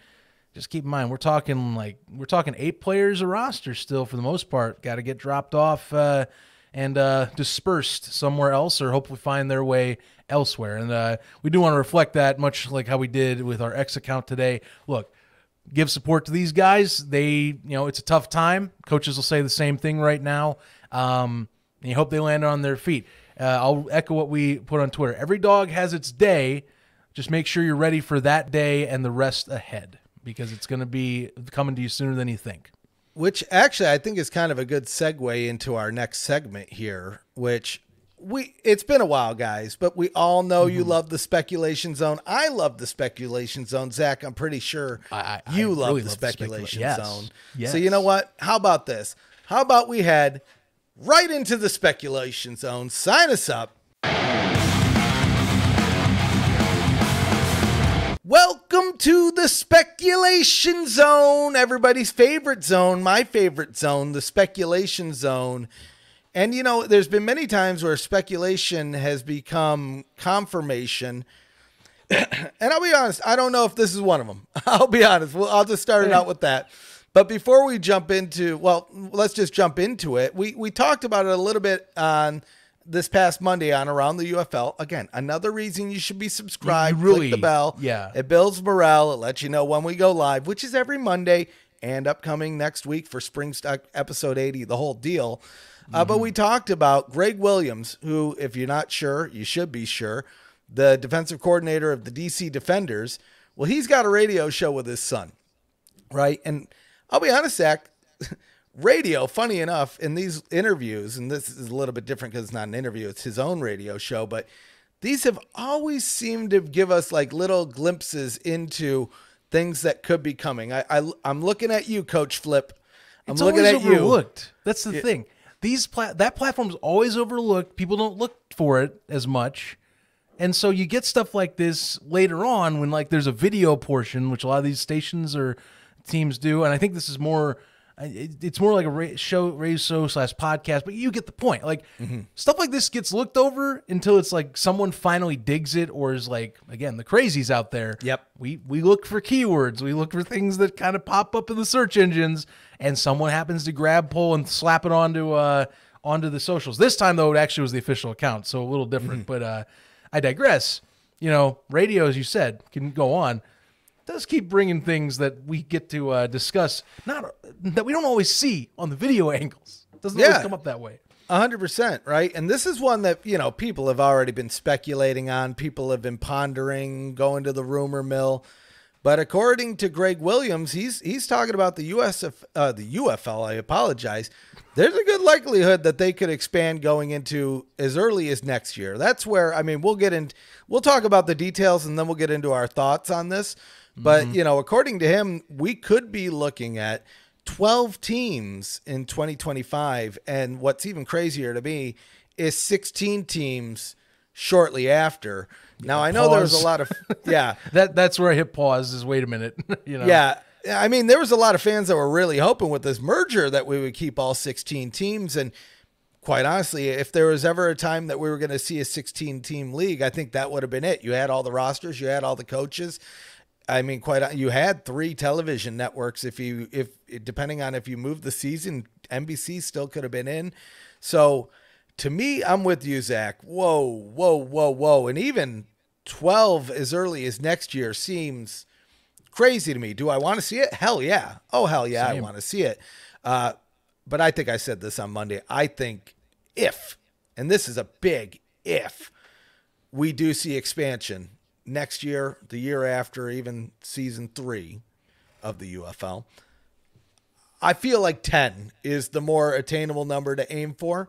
just keep in mind we're talking like we're talking eight players a roster still for the most part. Got to get dropped off uh, and uh, dispersed somewhere else, or hopefully find their way elsewhere. And uh, we do want to reflect that, much like how we did with our X account today. Look, give support to these guys. They, you know, it's a tough time. Coaches will say the same thing right now. Um, and you hope they land on their feet. Uh, I'll echo what we put on Twitter. Every dog has its day. Just make sure you're ready for that day and the rest ahead because it's going to be coming to you sooner than you think. Which actually I think is kind of a good segue into our next segment here, which we it's been a while, guys, but we all know Mm-hmm. you love the speculation zone. I love the speculation zone. Zach, I'm pretty sure I- I- I you love really the love the specula- speculation yes. zone. Yes. So you know what? How about this? How about we head right into the speculation zone? Sign us up. Welcome to the speculation zone, everybody's favorite zone, my favorite zone, the speculation zone. And you know, there's been many times where speculation has become confirmation. and I'll be honest, I don't know if this is one of them. I'll be honest. Well, I'll just start it out with that. But before we jump into, well, let's just jump into it. We we talked about it a little bit on this past Monday on around the UFL. Again, another reason you should be subscribed. You really- click the bell. yeah. It builds morale. It lets you know when we go live, which is every Monday and upcoming next week for Spring Stock episode 80, the whole deal. Uh, but we talked about Greg Williams, who, if you're not sure, you should be sure, the defensive coordinator of the DC Defenders. Well, he's got a radio show with his son, right? And I'll be honest, Zach, radio, funny enough, in these interviews, and this is a little bit different because it's not an interview, it's his own radio show, but these have always seemed to give us like little glimpses into things that could be coming. I, I I'm looking at you, Coach Flip. I'm It's looking at you. overlooked. That's the thing. These pla- that platform's always overlooked. People don't look for it as much. And so you get stuff like this later on when like there's a video portion, which a lot of these stations or teams do, and I think this is more. It- It's more like a show, radio show slash podcast, but you get the point. Like stuff like this gets looked over until it's like someone finally digs it, or is like again the crazies out there. Yep. We we look for keywords. We look for things that kind of pop up in the search engines, and someone happens to grab pull and slap it onto uh onto the socials. This time though, it actually was the official account, so a little different. But uh, I digress. You know, radio, as you said, can go on. Does keep bringing things that we get to uh, discuss, not that we don't always see on the video angles. Doesn't Yeah. always come up that way. A hundred percent, right? And this is one that you know people have already been speculating on. People have been pondering, going to the rumor mill. But according to Greg Williams, he's he's talking about the USF, uh, the UFL. I apologize. There's a good likelihood that they could expand going into as early as next year. That's where I mean we'll get in. We'll talk about the details and then we'll get into our thoughts on this. But mm-hmm. you know, according to him, we could be looking at 12 teams in 2025. And what's even crazier to me is 16 teams shortly after. Now, I know there's a lot of, yeah, That that's where I hit pause. Is wait a minute. you know. yeah. I mean, there was a lot of fans that were really hoping with this merger that we would keep all 16 teams. And quite honestly, if there was ever a time that we were going to see a 16 team league, I think that would have been it. You had all the rosters, you had all the coaches. I mean, quite you had three television networks. If you if depending on if you moved the season, NBC still could have been in. So to me, I'm with you, Zach. Whoa, whoa, whoa, whoa, and even 12 as early as next year seems crazy to me. Do I want to see it? Hell yeah. Oh hell yeah, I want to see it. Uh, but I think I said this on Monday. I think if, and this is a big if, we do see expansion next year, the year after, even season three of the UFL, I feel like 10 is the more attainable number to aim for.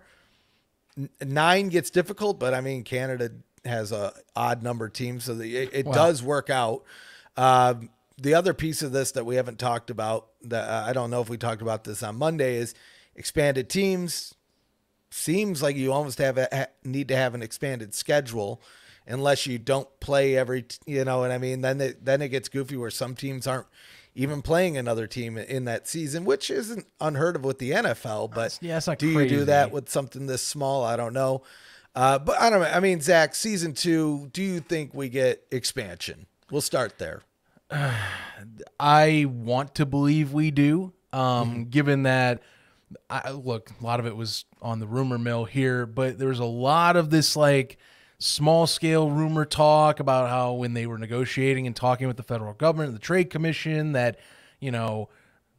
nine gets difficult, but I mean Canada has a odd number of teams, so the, it, it does work out. Um, the other piece of this that we haven't talked about that uh, I don't know if we talked about this on Monday is expanded teams. Seems like you almost have a, ha- need to have an expanded schedule, unless you don't play every. You know what I mean? Then it, then it gets goofy where some teams aren't even playing another team in that season, which isn't unheard of with the NFL. But Yeah, it's not do you do that with something this small? I don't know. Uh, but I don't know. I mean, Zach, season two, do you think we get expansion? We'll start there. I want to believe we do. Um, Mm-hmm. given that, I look, a lot of it was on the rumor mill here, but there was a lot of this like small scale rumor talk about how when they were negotiating and talking with the federal government, and the trade commission, that you know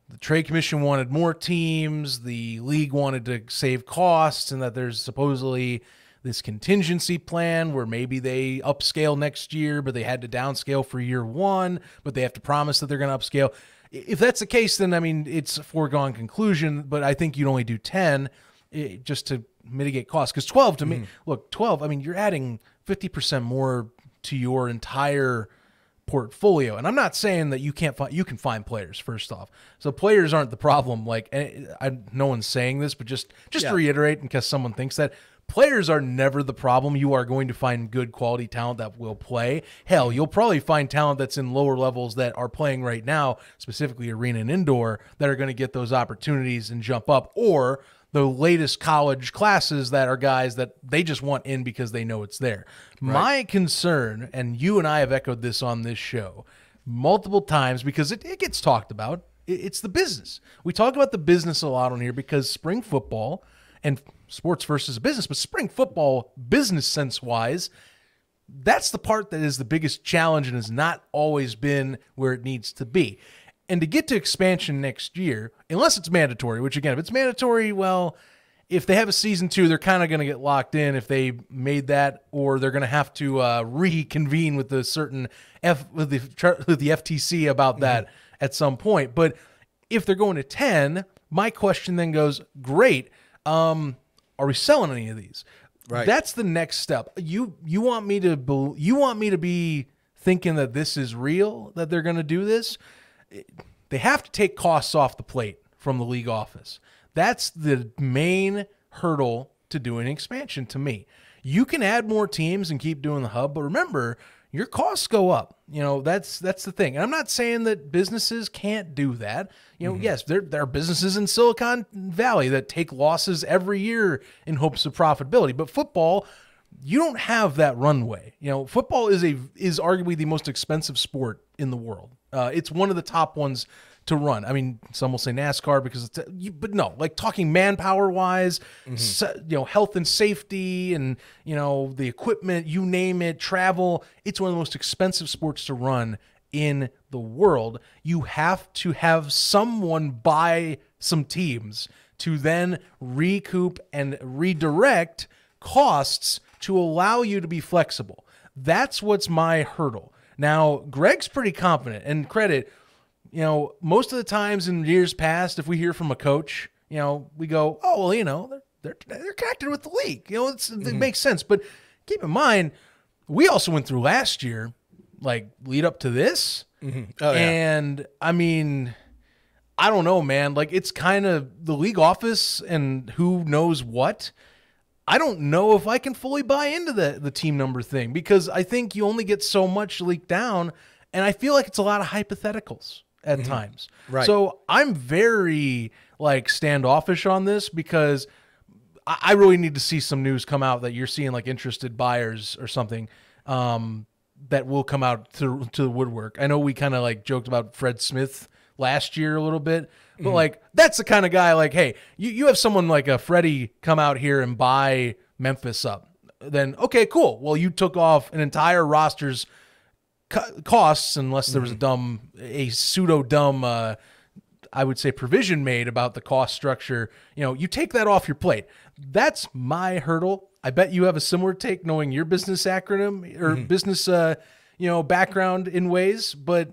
the trade commission wanted more teams, the league wanted to save costs, and that there's supposedly this contingency plan where maybe they upscale next year, but they had to downscale for year one, but they have to promise that they're going to upscale. If that's the case, then I mean it's a foregone conclusion. But I think you'd only do ten eh, just to mitigate costs. Because twelve to me, look, twelve. I mean, you're adding fifty percent more to your entire portfolio. And I'm not saying that you can't find you can find players first off. So players aren't the problem. Like eh, I, no one's saying this, but just just Yeah. to reiterate in case someone thinks that players are never the problem. You are going to find good quality talent that will play. Hell, you'll probably find talent that's in lower levels that are playing right now, specifically arena and indoor, that are going to get those opportunities and jump up or the latest college classes that are guys that they just want in because they know it's there. My concern, and you and I have echoed this on this show multiple times because it, it gets talked about, it- it's the business. We talk about the business a lot on here because spring football and sports versus business, but spring football, business sense wise, that's the part that is the biggest challenge and has not always been where it needs to be. And to get to expansion next year, unless it's mandatory, which again, if it's mandatory, well, if they have a season two, they're kind of going to get locked in if they made that, or they're going to have to uh, reconvene with the certain F with the with the FTC about that at some point. But if they're going to ten, my question then goes, great. Um, are we selling any of these? Right. That's the next step. You you want me to bel you want me to be thinking that this is real that they're going to do this? They have to take costs off the plate from the league office. That's the main hurdle to doing expansion to me. You can add more teams and keep doing the hub, but remember, your costs go up. You know, that's that's the thing. And I'm not saying that businesses can't do that. You know, mm-hmm. yes, there there are businesses in Silicon Valley that take losses every year in hopes of profitability, but football you don't have that runway. You know, football is a is arguably the most expensive sport in the world. Uh, it's one of the top ones to run. I mean, some will say NASCAR because it's, you, but no, like talking manpower wise, se- you know, health and safety, and you know the equipment, you name it, travel. It's one of the most expensive sports to run in the world. You have to have someone buy some teams to then recoup and redirect costs to allow you to be flexible. That's what's my hurdle. Now, Greg's pretty confident and credit, you know, most of the times in years past, if we hear from a coach, you know, we go, oh, well, you know, they're, they're, they're connected with the league. You know, it's, it mm-hmm. makes sense. But keep in mind, we also went through last year, like lead up to this. Mm-hmm. Oh, yeah. And I mean, I don't know, man. Like it's kind of the league office and who knows what. I don't know if I can fully buy into the the team number thing because I think you only get so much leaked down, and I feel like it's a lot of hypotheticals at times. Right. So I'm very like standoffish on this because I I really need to see some news come out that you're seeing like interested buyers or something um, that will come out to to the woodwork. I know we kind of like joked about Fred Smith last year a little bit, but like that's the kind of guy like, hey, you, you have someone like a Freddie come out here and buy Memphis up. Then okay, cool. Well, you took off an entire roster's co- costs unless there was a dumb, a pseudo dumb. Uh, I would say provision made about the cost structure. You know, you take that off your plate. That's my hurdle. I bet you have a similar take knowing your business acronym or business uh, you know, background in ways, but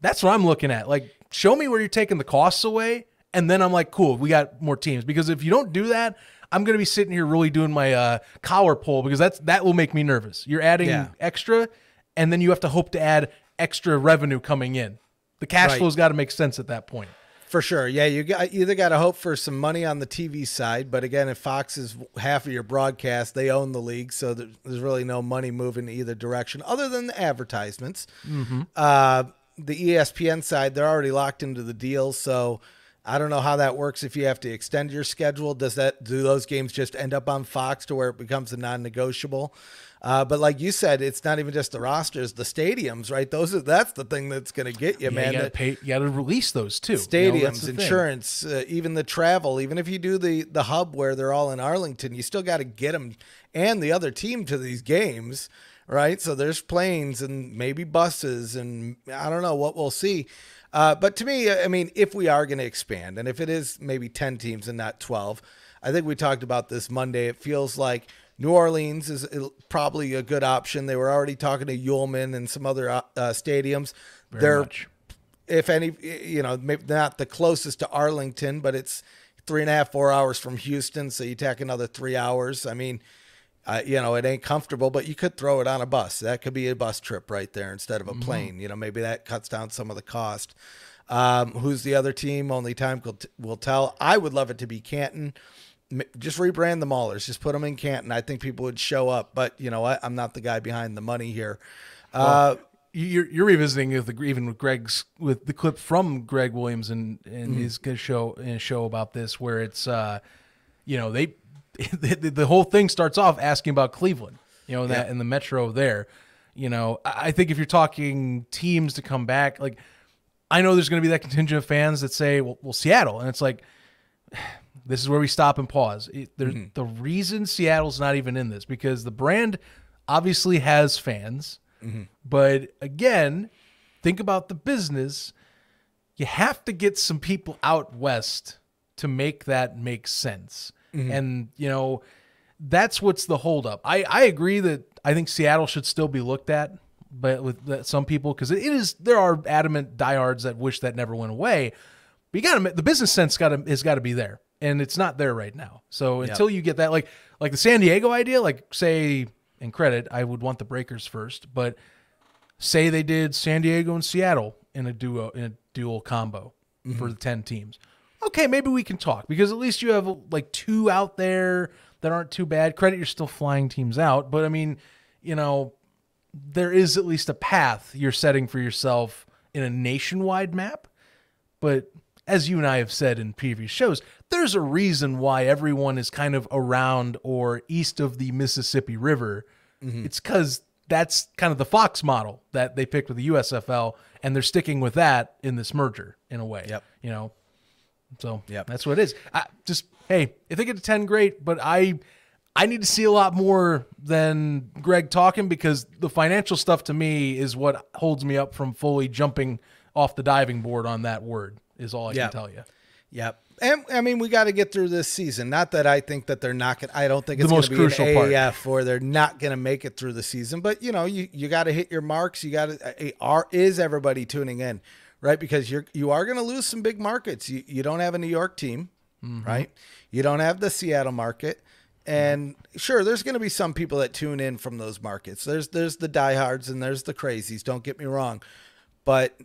that's what I'm looking at. Like show me where you're taking the costs away and then I'm like, cool, we got more teams. Because if you don't do that, I'm gonna be sitting here really doing my uh, collar pull because that's that will make me nervous. You're adding Yeah. extra, and then you have to hope to add extra revenue coming in. The cash Right. flow's got to make sense at that point. For sure. Yeah, you got either got to hope for some money on the TV side, but again, if Fox is half of your broadcast, they own the league, so there's really no money moving either direction other than the advertisements. Uh, the ESPN side, they're already locked into the deal, so I don't know how that works if you have to extend your schedule. Does that do those games just end up on Fox to where it becomes a non-negotiable? Uh, but like you said, it's not even just the rosters, the stadiums, right? Those are that's the thing that's going to get you, Yeah, man. you got to pay. You got to release those too. You know, stadiums, the thing. insurance, uh, even the travel. Even if you do the the hub where they're all in Arlington, you still got to get them and the other team to these games, right? So there's planes and maybe buses, and I don't know what we'll see. Uh, but to me, I mean, if we are going to expand, and if it is maybe ten teams and not twelve, I think we talked about this Monday. It feels like. New Orleans is uh, probably a good option. They were already talking to Yulman and some other uh, uh, stadiums. Very They're much. if any, you know, maybe not the closest to Arlington, but it's three and a half, four hours from Houston. So you tack another three hours. I mean, uh, you know, it ain't comfortable, but you could throw it on a bus. That could be a bus trip right there instead of a plane. You know, maybe that cuts down some of the cost. Um, who's the other team? Only time will, will tell. I would love it to be Canton. Just rebrand the Maulers. Just put them in Canton. I think people would show up. But you know what? I'm not the guy behind the money here. Uh, You're, you're revisiting the, even with Greg's with the clip from Greg Williams and and Mm-hmm. his good show in a show about this where it's uh you know they the, the whole thing starts off asking about Cleveland you know that in the metro there. You know I think if you're talking teams to come back like I know there's going to be that contingent of fans that say well, well Seattle and it's like this is where we stop and pause. It, there, mm-hmm. The reason Seattle's not even in this because the brand obviously has fans, mm-hmm. but again, think about the business. You have to get some people out west to make that make sense, Mm-hmm. and you know that's what's the holdup. I I agree that I think Seattle should still be looked at, but with that, some people because it is there are adamant diehards that wish that never went away. But you got to the business sense got to has got to be there, and it's not there right now. So until you get that, like like the San Diego idea, like say in credit, I would want the Breakers first, but say they did San Diego and Seattle in a duo in a dual combo mm-hmm. for the 10 teams. Okay, maybe we can talk because at least you have like two out there that aren't too bad. Credit you're still flying teams out, but I mean, you know, there is at least a path you're setting for yourself in a nationwide map. But as you and I have said in previous shows, there's a reason why everyone is kind of around or east of the Mississippi River. Mm-hmm. It's because that's kind of the Fox model that they picked with the USFL, and they're sticking with that in this merger in a way. Yep. You know, so Yep. that's what it is. I just hey, if they get to ten, great. But I I need to see a lot more than Greg talking because the financial stuff to me is what holds me up from fully jumping off the diving board on that word. Is all I Yeah. can tell you. Yep. And I mean, we got to get through this season. Not that I think that they're not going I don't think The it's going most to be crucial an part. Or they're not going to make it through the season. But, you know, you, you got to hit your marks. You got to, uh, are, is everybody tuning in, right? Because you're, you are going to lose some big markets. You, you don't have a New York team, Mm-hmm. right? You don't have the Seattle market. And sure, there's going to be some people that tune in from those markets. There's, there's the diehards and there's the crazies. Don't get me wrong but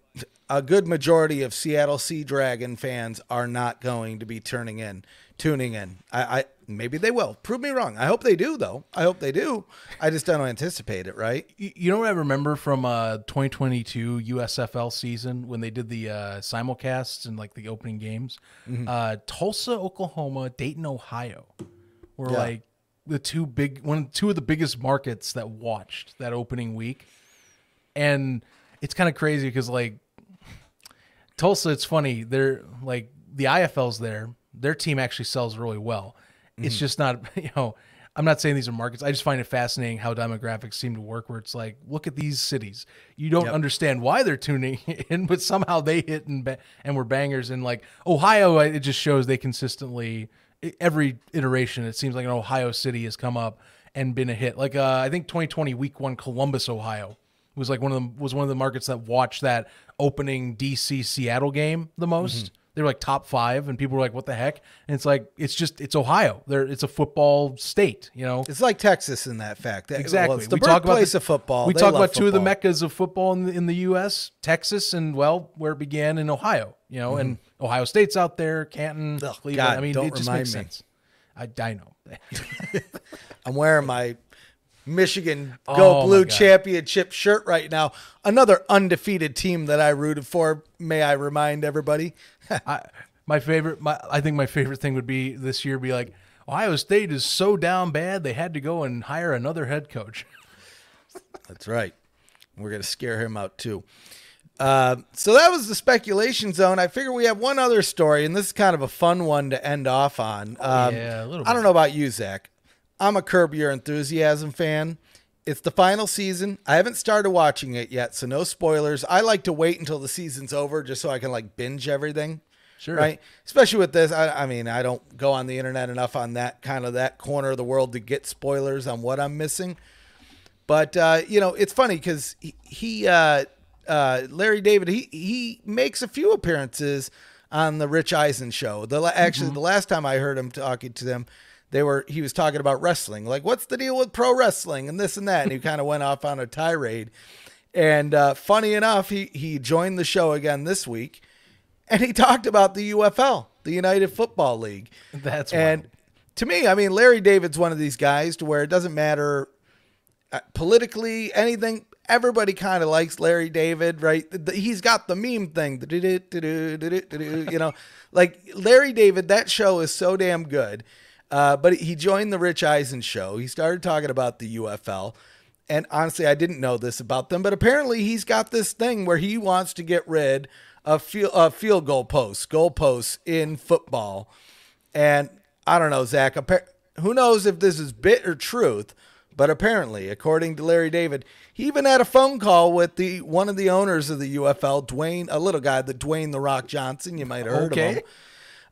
a good majority of Seattle Sea Dragon fans are not going to be turning in, tuning in. I, I maybe they will. Prove me wrong. I hope they do, though. I hope they do. I just don't anticipate it. Right? You you know what I remember from uh 2022 USFL season when they did the uh, simulcasts and like the opening games? Mm-hmm. Uh, Tulsa, Oklahoma, Dayton, Ohio were Yeah. like the two big one, two of the biggest markets that watched that opening week, and it's kind of crazy because like Tulsa, it's funny. They're like the IFL's there. Their team actually sells really well. It's just not, you know, I'm not saying these are markets. I just find it fascinating how demographics seem to work where it's like, look at these cities. You don't Yep. understand why they're tuning in, but somehow they hit and ba- and were bangers. And like Ohio, it just shows they consistently every iteration. It seems like an Ohio city has come up and been a hit. Like uh, I think 2020 week one, Columbus, Ohio was like one of them was one of the markets that watched that opening DC Seattle game the most. They're like top five, and people were like, "What the heck?" And it's like it's just it's Ohio. There, it's a football state. You know, It's like Texas in that fact. Exactly. Well, it's the we talk about the- of football. We They talk about two of the meccas of football in the, in the U.S. Texas, and well, where it began in Ohio. You know, and Ohio State's out there, Canton, Mm-hmm. Ugh, Cleveland. God, I mean, it just makes me. sense. I, I know. I'm wearing my Michigan Oh, Go my Blue Championship shirt right now. Another undefeated team that I rooted for. May I remind everybody? I, my favorite, my I think my favorite thing would be this year be like Ohio State is so down bad they had to go and hire another head coach. That's right. We're going to scare him out too. Uh, so that was the speculation zone. I figure we have one other story, and this is kind of a fun one to end off on. Um, Oh, yeah, a little I don't know about you, Zach. I'm a Curb Your Enthusiasm fan. It's the final season. I haven't started watching it yet, so no spoilers. I like to wait until the season's over just so I can like binge everything. Sure. Right. Especially with this. I, I mean, I don't go on the internet enough on that kind of that corner of the world to get spoilers on what I'm missing. But uh, you know, it's funny because he, he uh, uh, Larry David, he he makes a few appearances on the Rich Eisen show. The actually, the last time I heard him talking to them, they were he was talking about wrestling, like what's the deal with pro wrestling and this and that, and he kind of went off on a tirade. And uh, funny enough, he he joined the show again this week, and he talked about the UFL, the United Football League. That's and wild. to me, I mean, Larry David's one of these guys to where it doesn't matter uh, politically anything. Everybody kind of likes Larry David, right? He's got the meme thing, you know, like Larry David. That show is so damn good. Uh, but he joined the Rich Eisen show. He started talking about the UFL. And honestly, I didn't know this about them, but apparently he's got this thing where he wants to get rid of field, uh, field goal posts, goal posts in football. And I don't know, Zach. Who knows if this is bit or truth? But apparently, according to Larry David, he even had a phone call with the one of the owners of the UFL, Dwayne, a little guy, the Dwayne the Rock Johnson. You might have heard Okay. of him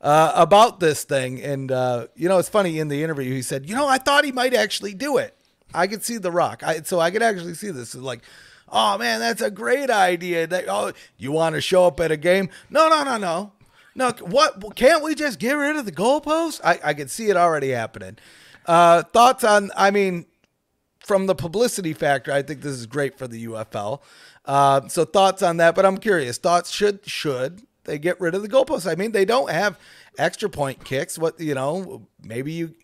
uh, about this thing. And uh, you know, it's funny in the interview he said, "You know, I thought he might actually do it. I could see the Rock, I, so I could actually see this." It's like, oh man, that's a great idea. That oh, you want to show up at a game? No, no, no, no. No, what? Can't we just get rid of the goalpost? I, I could see it already happening. Uh, thoughts on? I mean, from the publicity factor, I think this is great for the UFL. Uh, so thoughts on that? But I'm curious. Thoughts should should they get rid of the goalposts? I mean, they don't have extra point kicks. What you know? Maybe you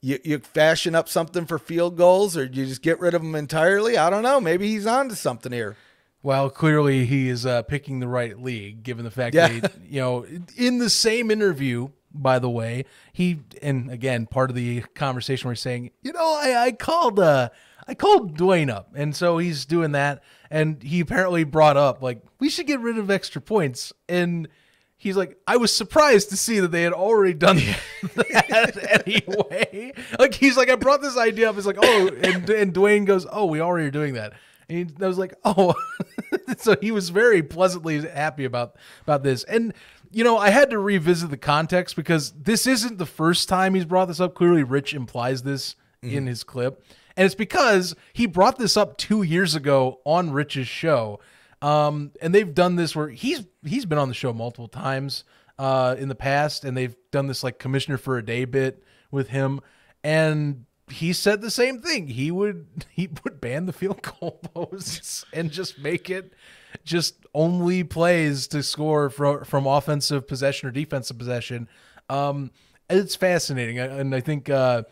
you you fashion up something for field goals, or you just get rid of them entirely. I don't know. Maybe he's on to something here. Well, clearly he is uh, picking the right league, given the fact Yeah. that he, you know, in the same interview, by the way, he and again part of the conversation we're saying, you know, I, I called uh I called Dwayne up, and so he's doing that, and he apparently brought up like we should get rid of extra points, and he's like, I was surprised to see that they had already done that anyway. Like he's like, I brought this idea up. It's like, oh, and and Dwayne goes, oh, we already are doing that. And he, I was like, oh, so he was very pleasantly happy about about this. And you know, I had to revisit the context because this isn't the first time he's brought this up. Clearly, Rich implies this mm-hmm. in his clip, and it's because he brought this up two years ago on Rich's show. Um, and they've done this where he's he's been on the show multiple times uh, in the past, and they've done this like commissioner for a day bit with him, and he said the same thing. He would he would ban the field goal posts and just make it just only plays to score from from offensive possession or defensive possession. Um, it's fascinating, and I think. Uh,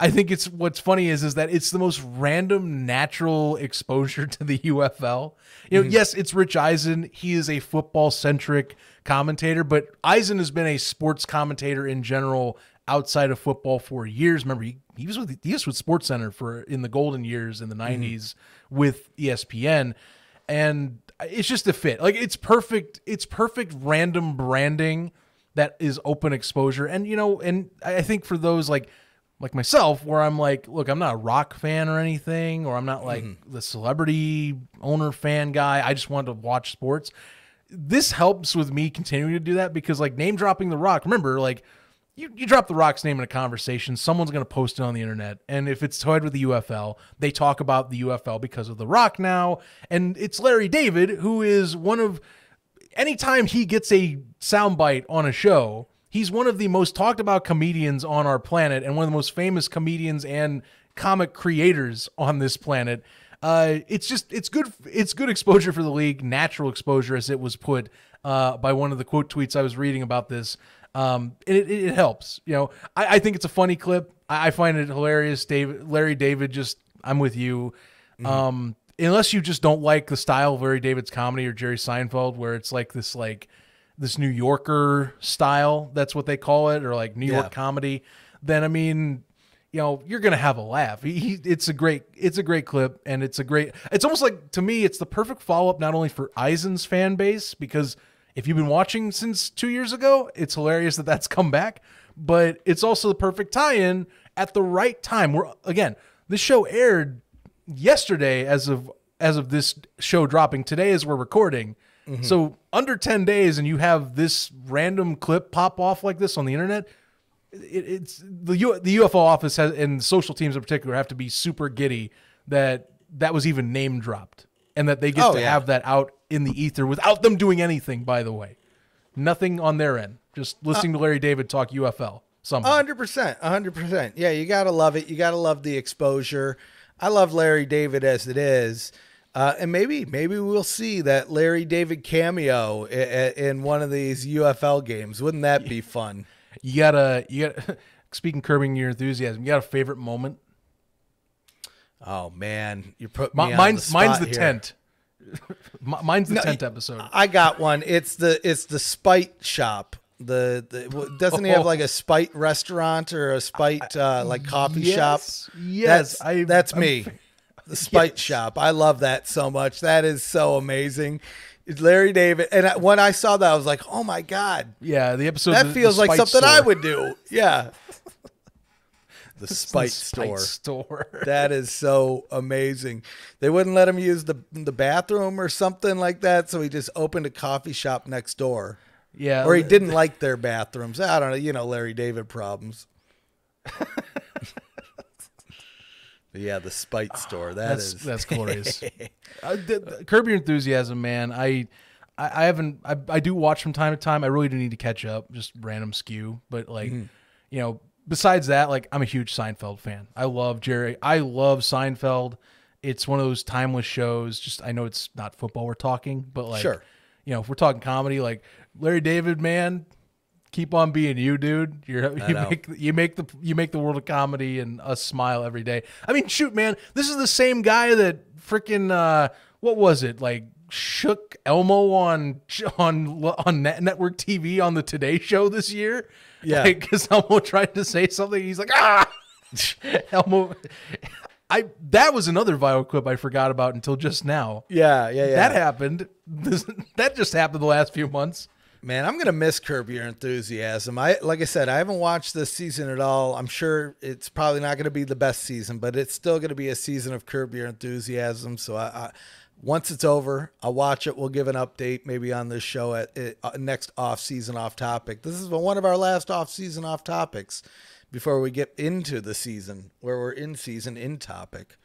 I think it's what's funny is is that it's the most random natural exposure to the UFL. You know, mm-hmm. yes, it's Rich Eisen. He is a football centric commentator, but Eisen has been a sports commentator in general outside of football for years. Remember, he, he was with he was with Sports Center for in the golden years in the mm-hmm. 90s with E ESPN, and it's just a fit. Like it's perfect. It's perfect random branding that is open exposure, and you know, and I think for those like like myself, where I'm like, look, I'm not a rock fan or anything, or I'm not mm-hmm. like the celebrity owner fan guy. I just want to watch sports. This helps with me continuing to do that because, like, name dropping the rock, remember, like, you, you drop the rock's name in a conversation, someone's going to post it on the internet. And if it's tied with the UFL, they talk about the UFL because of the rock now. And it's Larry David, who is one of anytime he gets a soundbite on a show, he's one of the most talked about comedians on our planet and one of the most famous comedians and comic creators on this planet. Uh, it's just it's good it's good exposure for the league, natural exposure as it was put uh, by one of the quote tweets I was reading about this. Um, it, it helps. You know, I, I think it's a funny clip. I, I find it hilarious. David Larry David just I'm with you. Um, unless you just don't like the style of Larry David's comedy or Jerry Seinfeld, where it's like this like this New Yorker style. That's what they call it, or like New Yeah. York comedy. Then I mean, you know, you're gonna have a laugh. He, he, it's a great, it's a great clip, and it's a great. It's almost like to me, it's the perfect follow up not only for Eisen's fan base because if you've been watching since two years ago, it's hilarious that that's come back, but it's also the perfect tie in at the right time. We're again, this show aired yesterday as of as of this show dropping today as we're recording. Mm-hmm. So under 10 days and you have this random clip pop off like this on the internet, it, it's the U, the UFL office has and social teams in particular have to be super giddy that that was even name dropped and that they get Oh, to yeah. have that out in the ether without them doing anything by the way. Nothing on their end. Just uh, listening to Larry David talk UFL percent, hundred percent. Yeah, you gotta love it. You gotta love the exposure. I love Larry David as it is, uh, and maybe maybe we'll see that Larry David cameo i- i- in one of these UFL games. Wouldn't that be fun? You gotta you got speaking curbing your enthusiasm, you got a favorite moment? Oh man, you put me mine's the mine's the here. tent. Mine's the No, tent episode. I got one. It's the it's the Spite shop. The, the doesn't he have Oh. like a Spite restaurant or a Spite uh, like coffee yes, shop? yes, that's, I- that's I'm me. The Spite shop. I love that so much. That is so amazing. It's Larry David, and when I saw that, I was like, "Oh my god, Yeah, the episode that the- the feels like Spite something I would do." Yeah, the The Spite store. store. That is so amazing. They wouldn't let him use the the bathroom or something like that, so he just opened a coffee shop next door. yeah, Or he didn't like their bathrooms. I don't know. You know, Larry David problems. yeah, the Spite store. That That's is. that's glorious. uh, the, curb your enthusiasm, man. I, I, I haven't. I, I do watch from time to time. I really do need to catch up. Just random skew, but like, Mm-hmm. you know, besides that, like, I'm a huge Seinfeld fan. I love Jerry. I love Seinfeld. It's one of those timeless shows. Just I know it's not football we're talking, but like, Sure. you know, if we're talking comedy, like Larry David, man, keep on being you, dude. You're you make you make the you make the world of comedy and us smile every day. I mean, shoot, man, this is the same guy that freaking uh, what was it like? Shook Elmo on on on net, network TV on the Today Show this year. Yeah. because Elmo tried to say something. He's like, ah, Elmo. I that was another viral clip I forgot about until just now. yeah, yeah, yeah. That happened. This, that just happened the last few months. Man, I'm gonna miss Curb Your Enthusiasm. I like I said, I haven't watched this season at all. I'm sure it's probably not gonna be the best season, but it's still gonna be a season of Curb Your Enthusiasm. So I, I once it's over, I'll watch it. We'll give an update maybe on this show at, at uh, next off season off topic. This is one of our last off season off topics before we get into the season where we're in season in topic.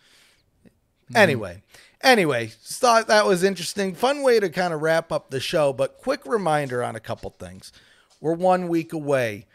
Anyway, anyway, thought that was interesting. Fun way to kind of wrap up the show, but quick reminder on a couple things. We're one week away,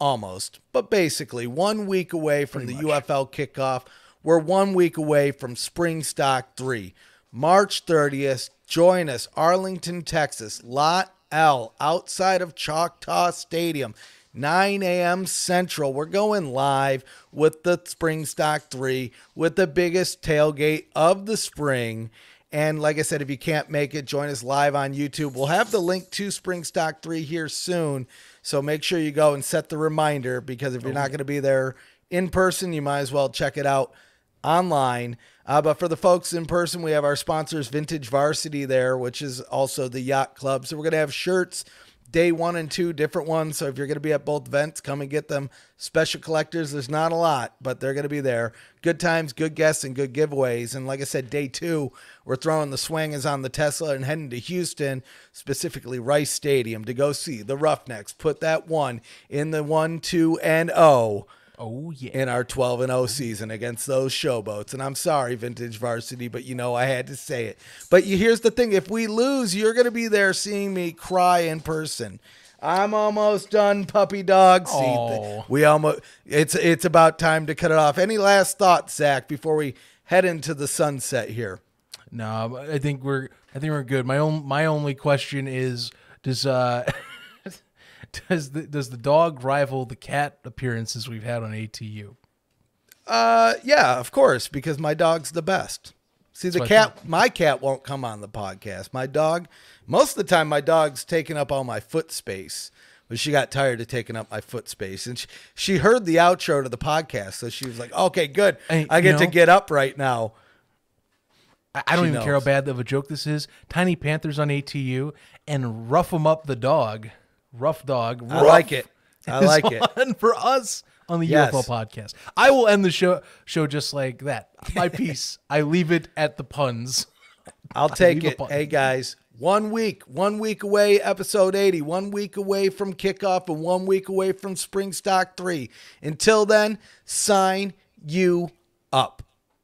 almost, but basically one week away from the UFL kickoff. We're one week away from Spring Stock 3. March 30th, join us, Arlington, Texas, Lot L, outside of Choctaw Stadium. 9 a.m. Central. We're going live with the Spring Stock 3 with the biggest tailgate of the spring. And like I said, if you can't make it, join us live on YouTube. We'll have the link to Spring Stock 3 here soon. So make sure you go and set the reminder because if you're not going to be there in person, you might as well check it out online. Uh, but for the folks in person, we have our sponsors, Vintage Varsity, there, which is also the yacht club. So we're going to have shirts day one and two, different ones. So if you're going to be at both events, come and get them. Special collectors, there's not a lot, but they're going to be there. Good times, good guests, and good giveaways. And like I said, day two, we're throwing the swangers on the Tesla and heading to Houston, specifically Rice Stadium, to go see the Roughnecks. Put that one in the one, two, and oh Oh yeah. in our 12 and 0 season against those showboats. And I'm sorry, vintage varsity, but you know I had to say it. But you, here's the thing: if we lose, you're going to be there seeing me cry in person. I'm almost done, puppy dog. Aw. We almost it's it's about time to cut it off. Any last thoughts, Zach, before we head into the sunset here? No, I think we're I think we're good. My own my only question is does uh does the does the dog rival the cat appearances we've had on ATU? Uh, yeah, of course, because my dog's the best. See, the cat, my cat won't come on the podcast. My dog, most of the time, my dog's taking up all my foot space. But she got tired of taking up my foot space, and she, she heard the outro to the podcast, so she was like, "Okay, good, I you get to get up right now." I, I don't She even care how bad of a joke this is. Tiny Panthers on ATU and rough 'em up the dog, rough dog. I like it. I like it. on for us on the Yes. UFL podcast. I will end the show show just like that. My piece. I leave it at the puns. I'll take it. Hey guys, one week, one week away, episode 80, one week away from kickoff, and one week away from Spring Stock 3. Until then, sign you up.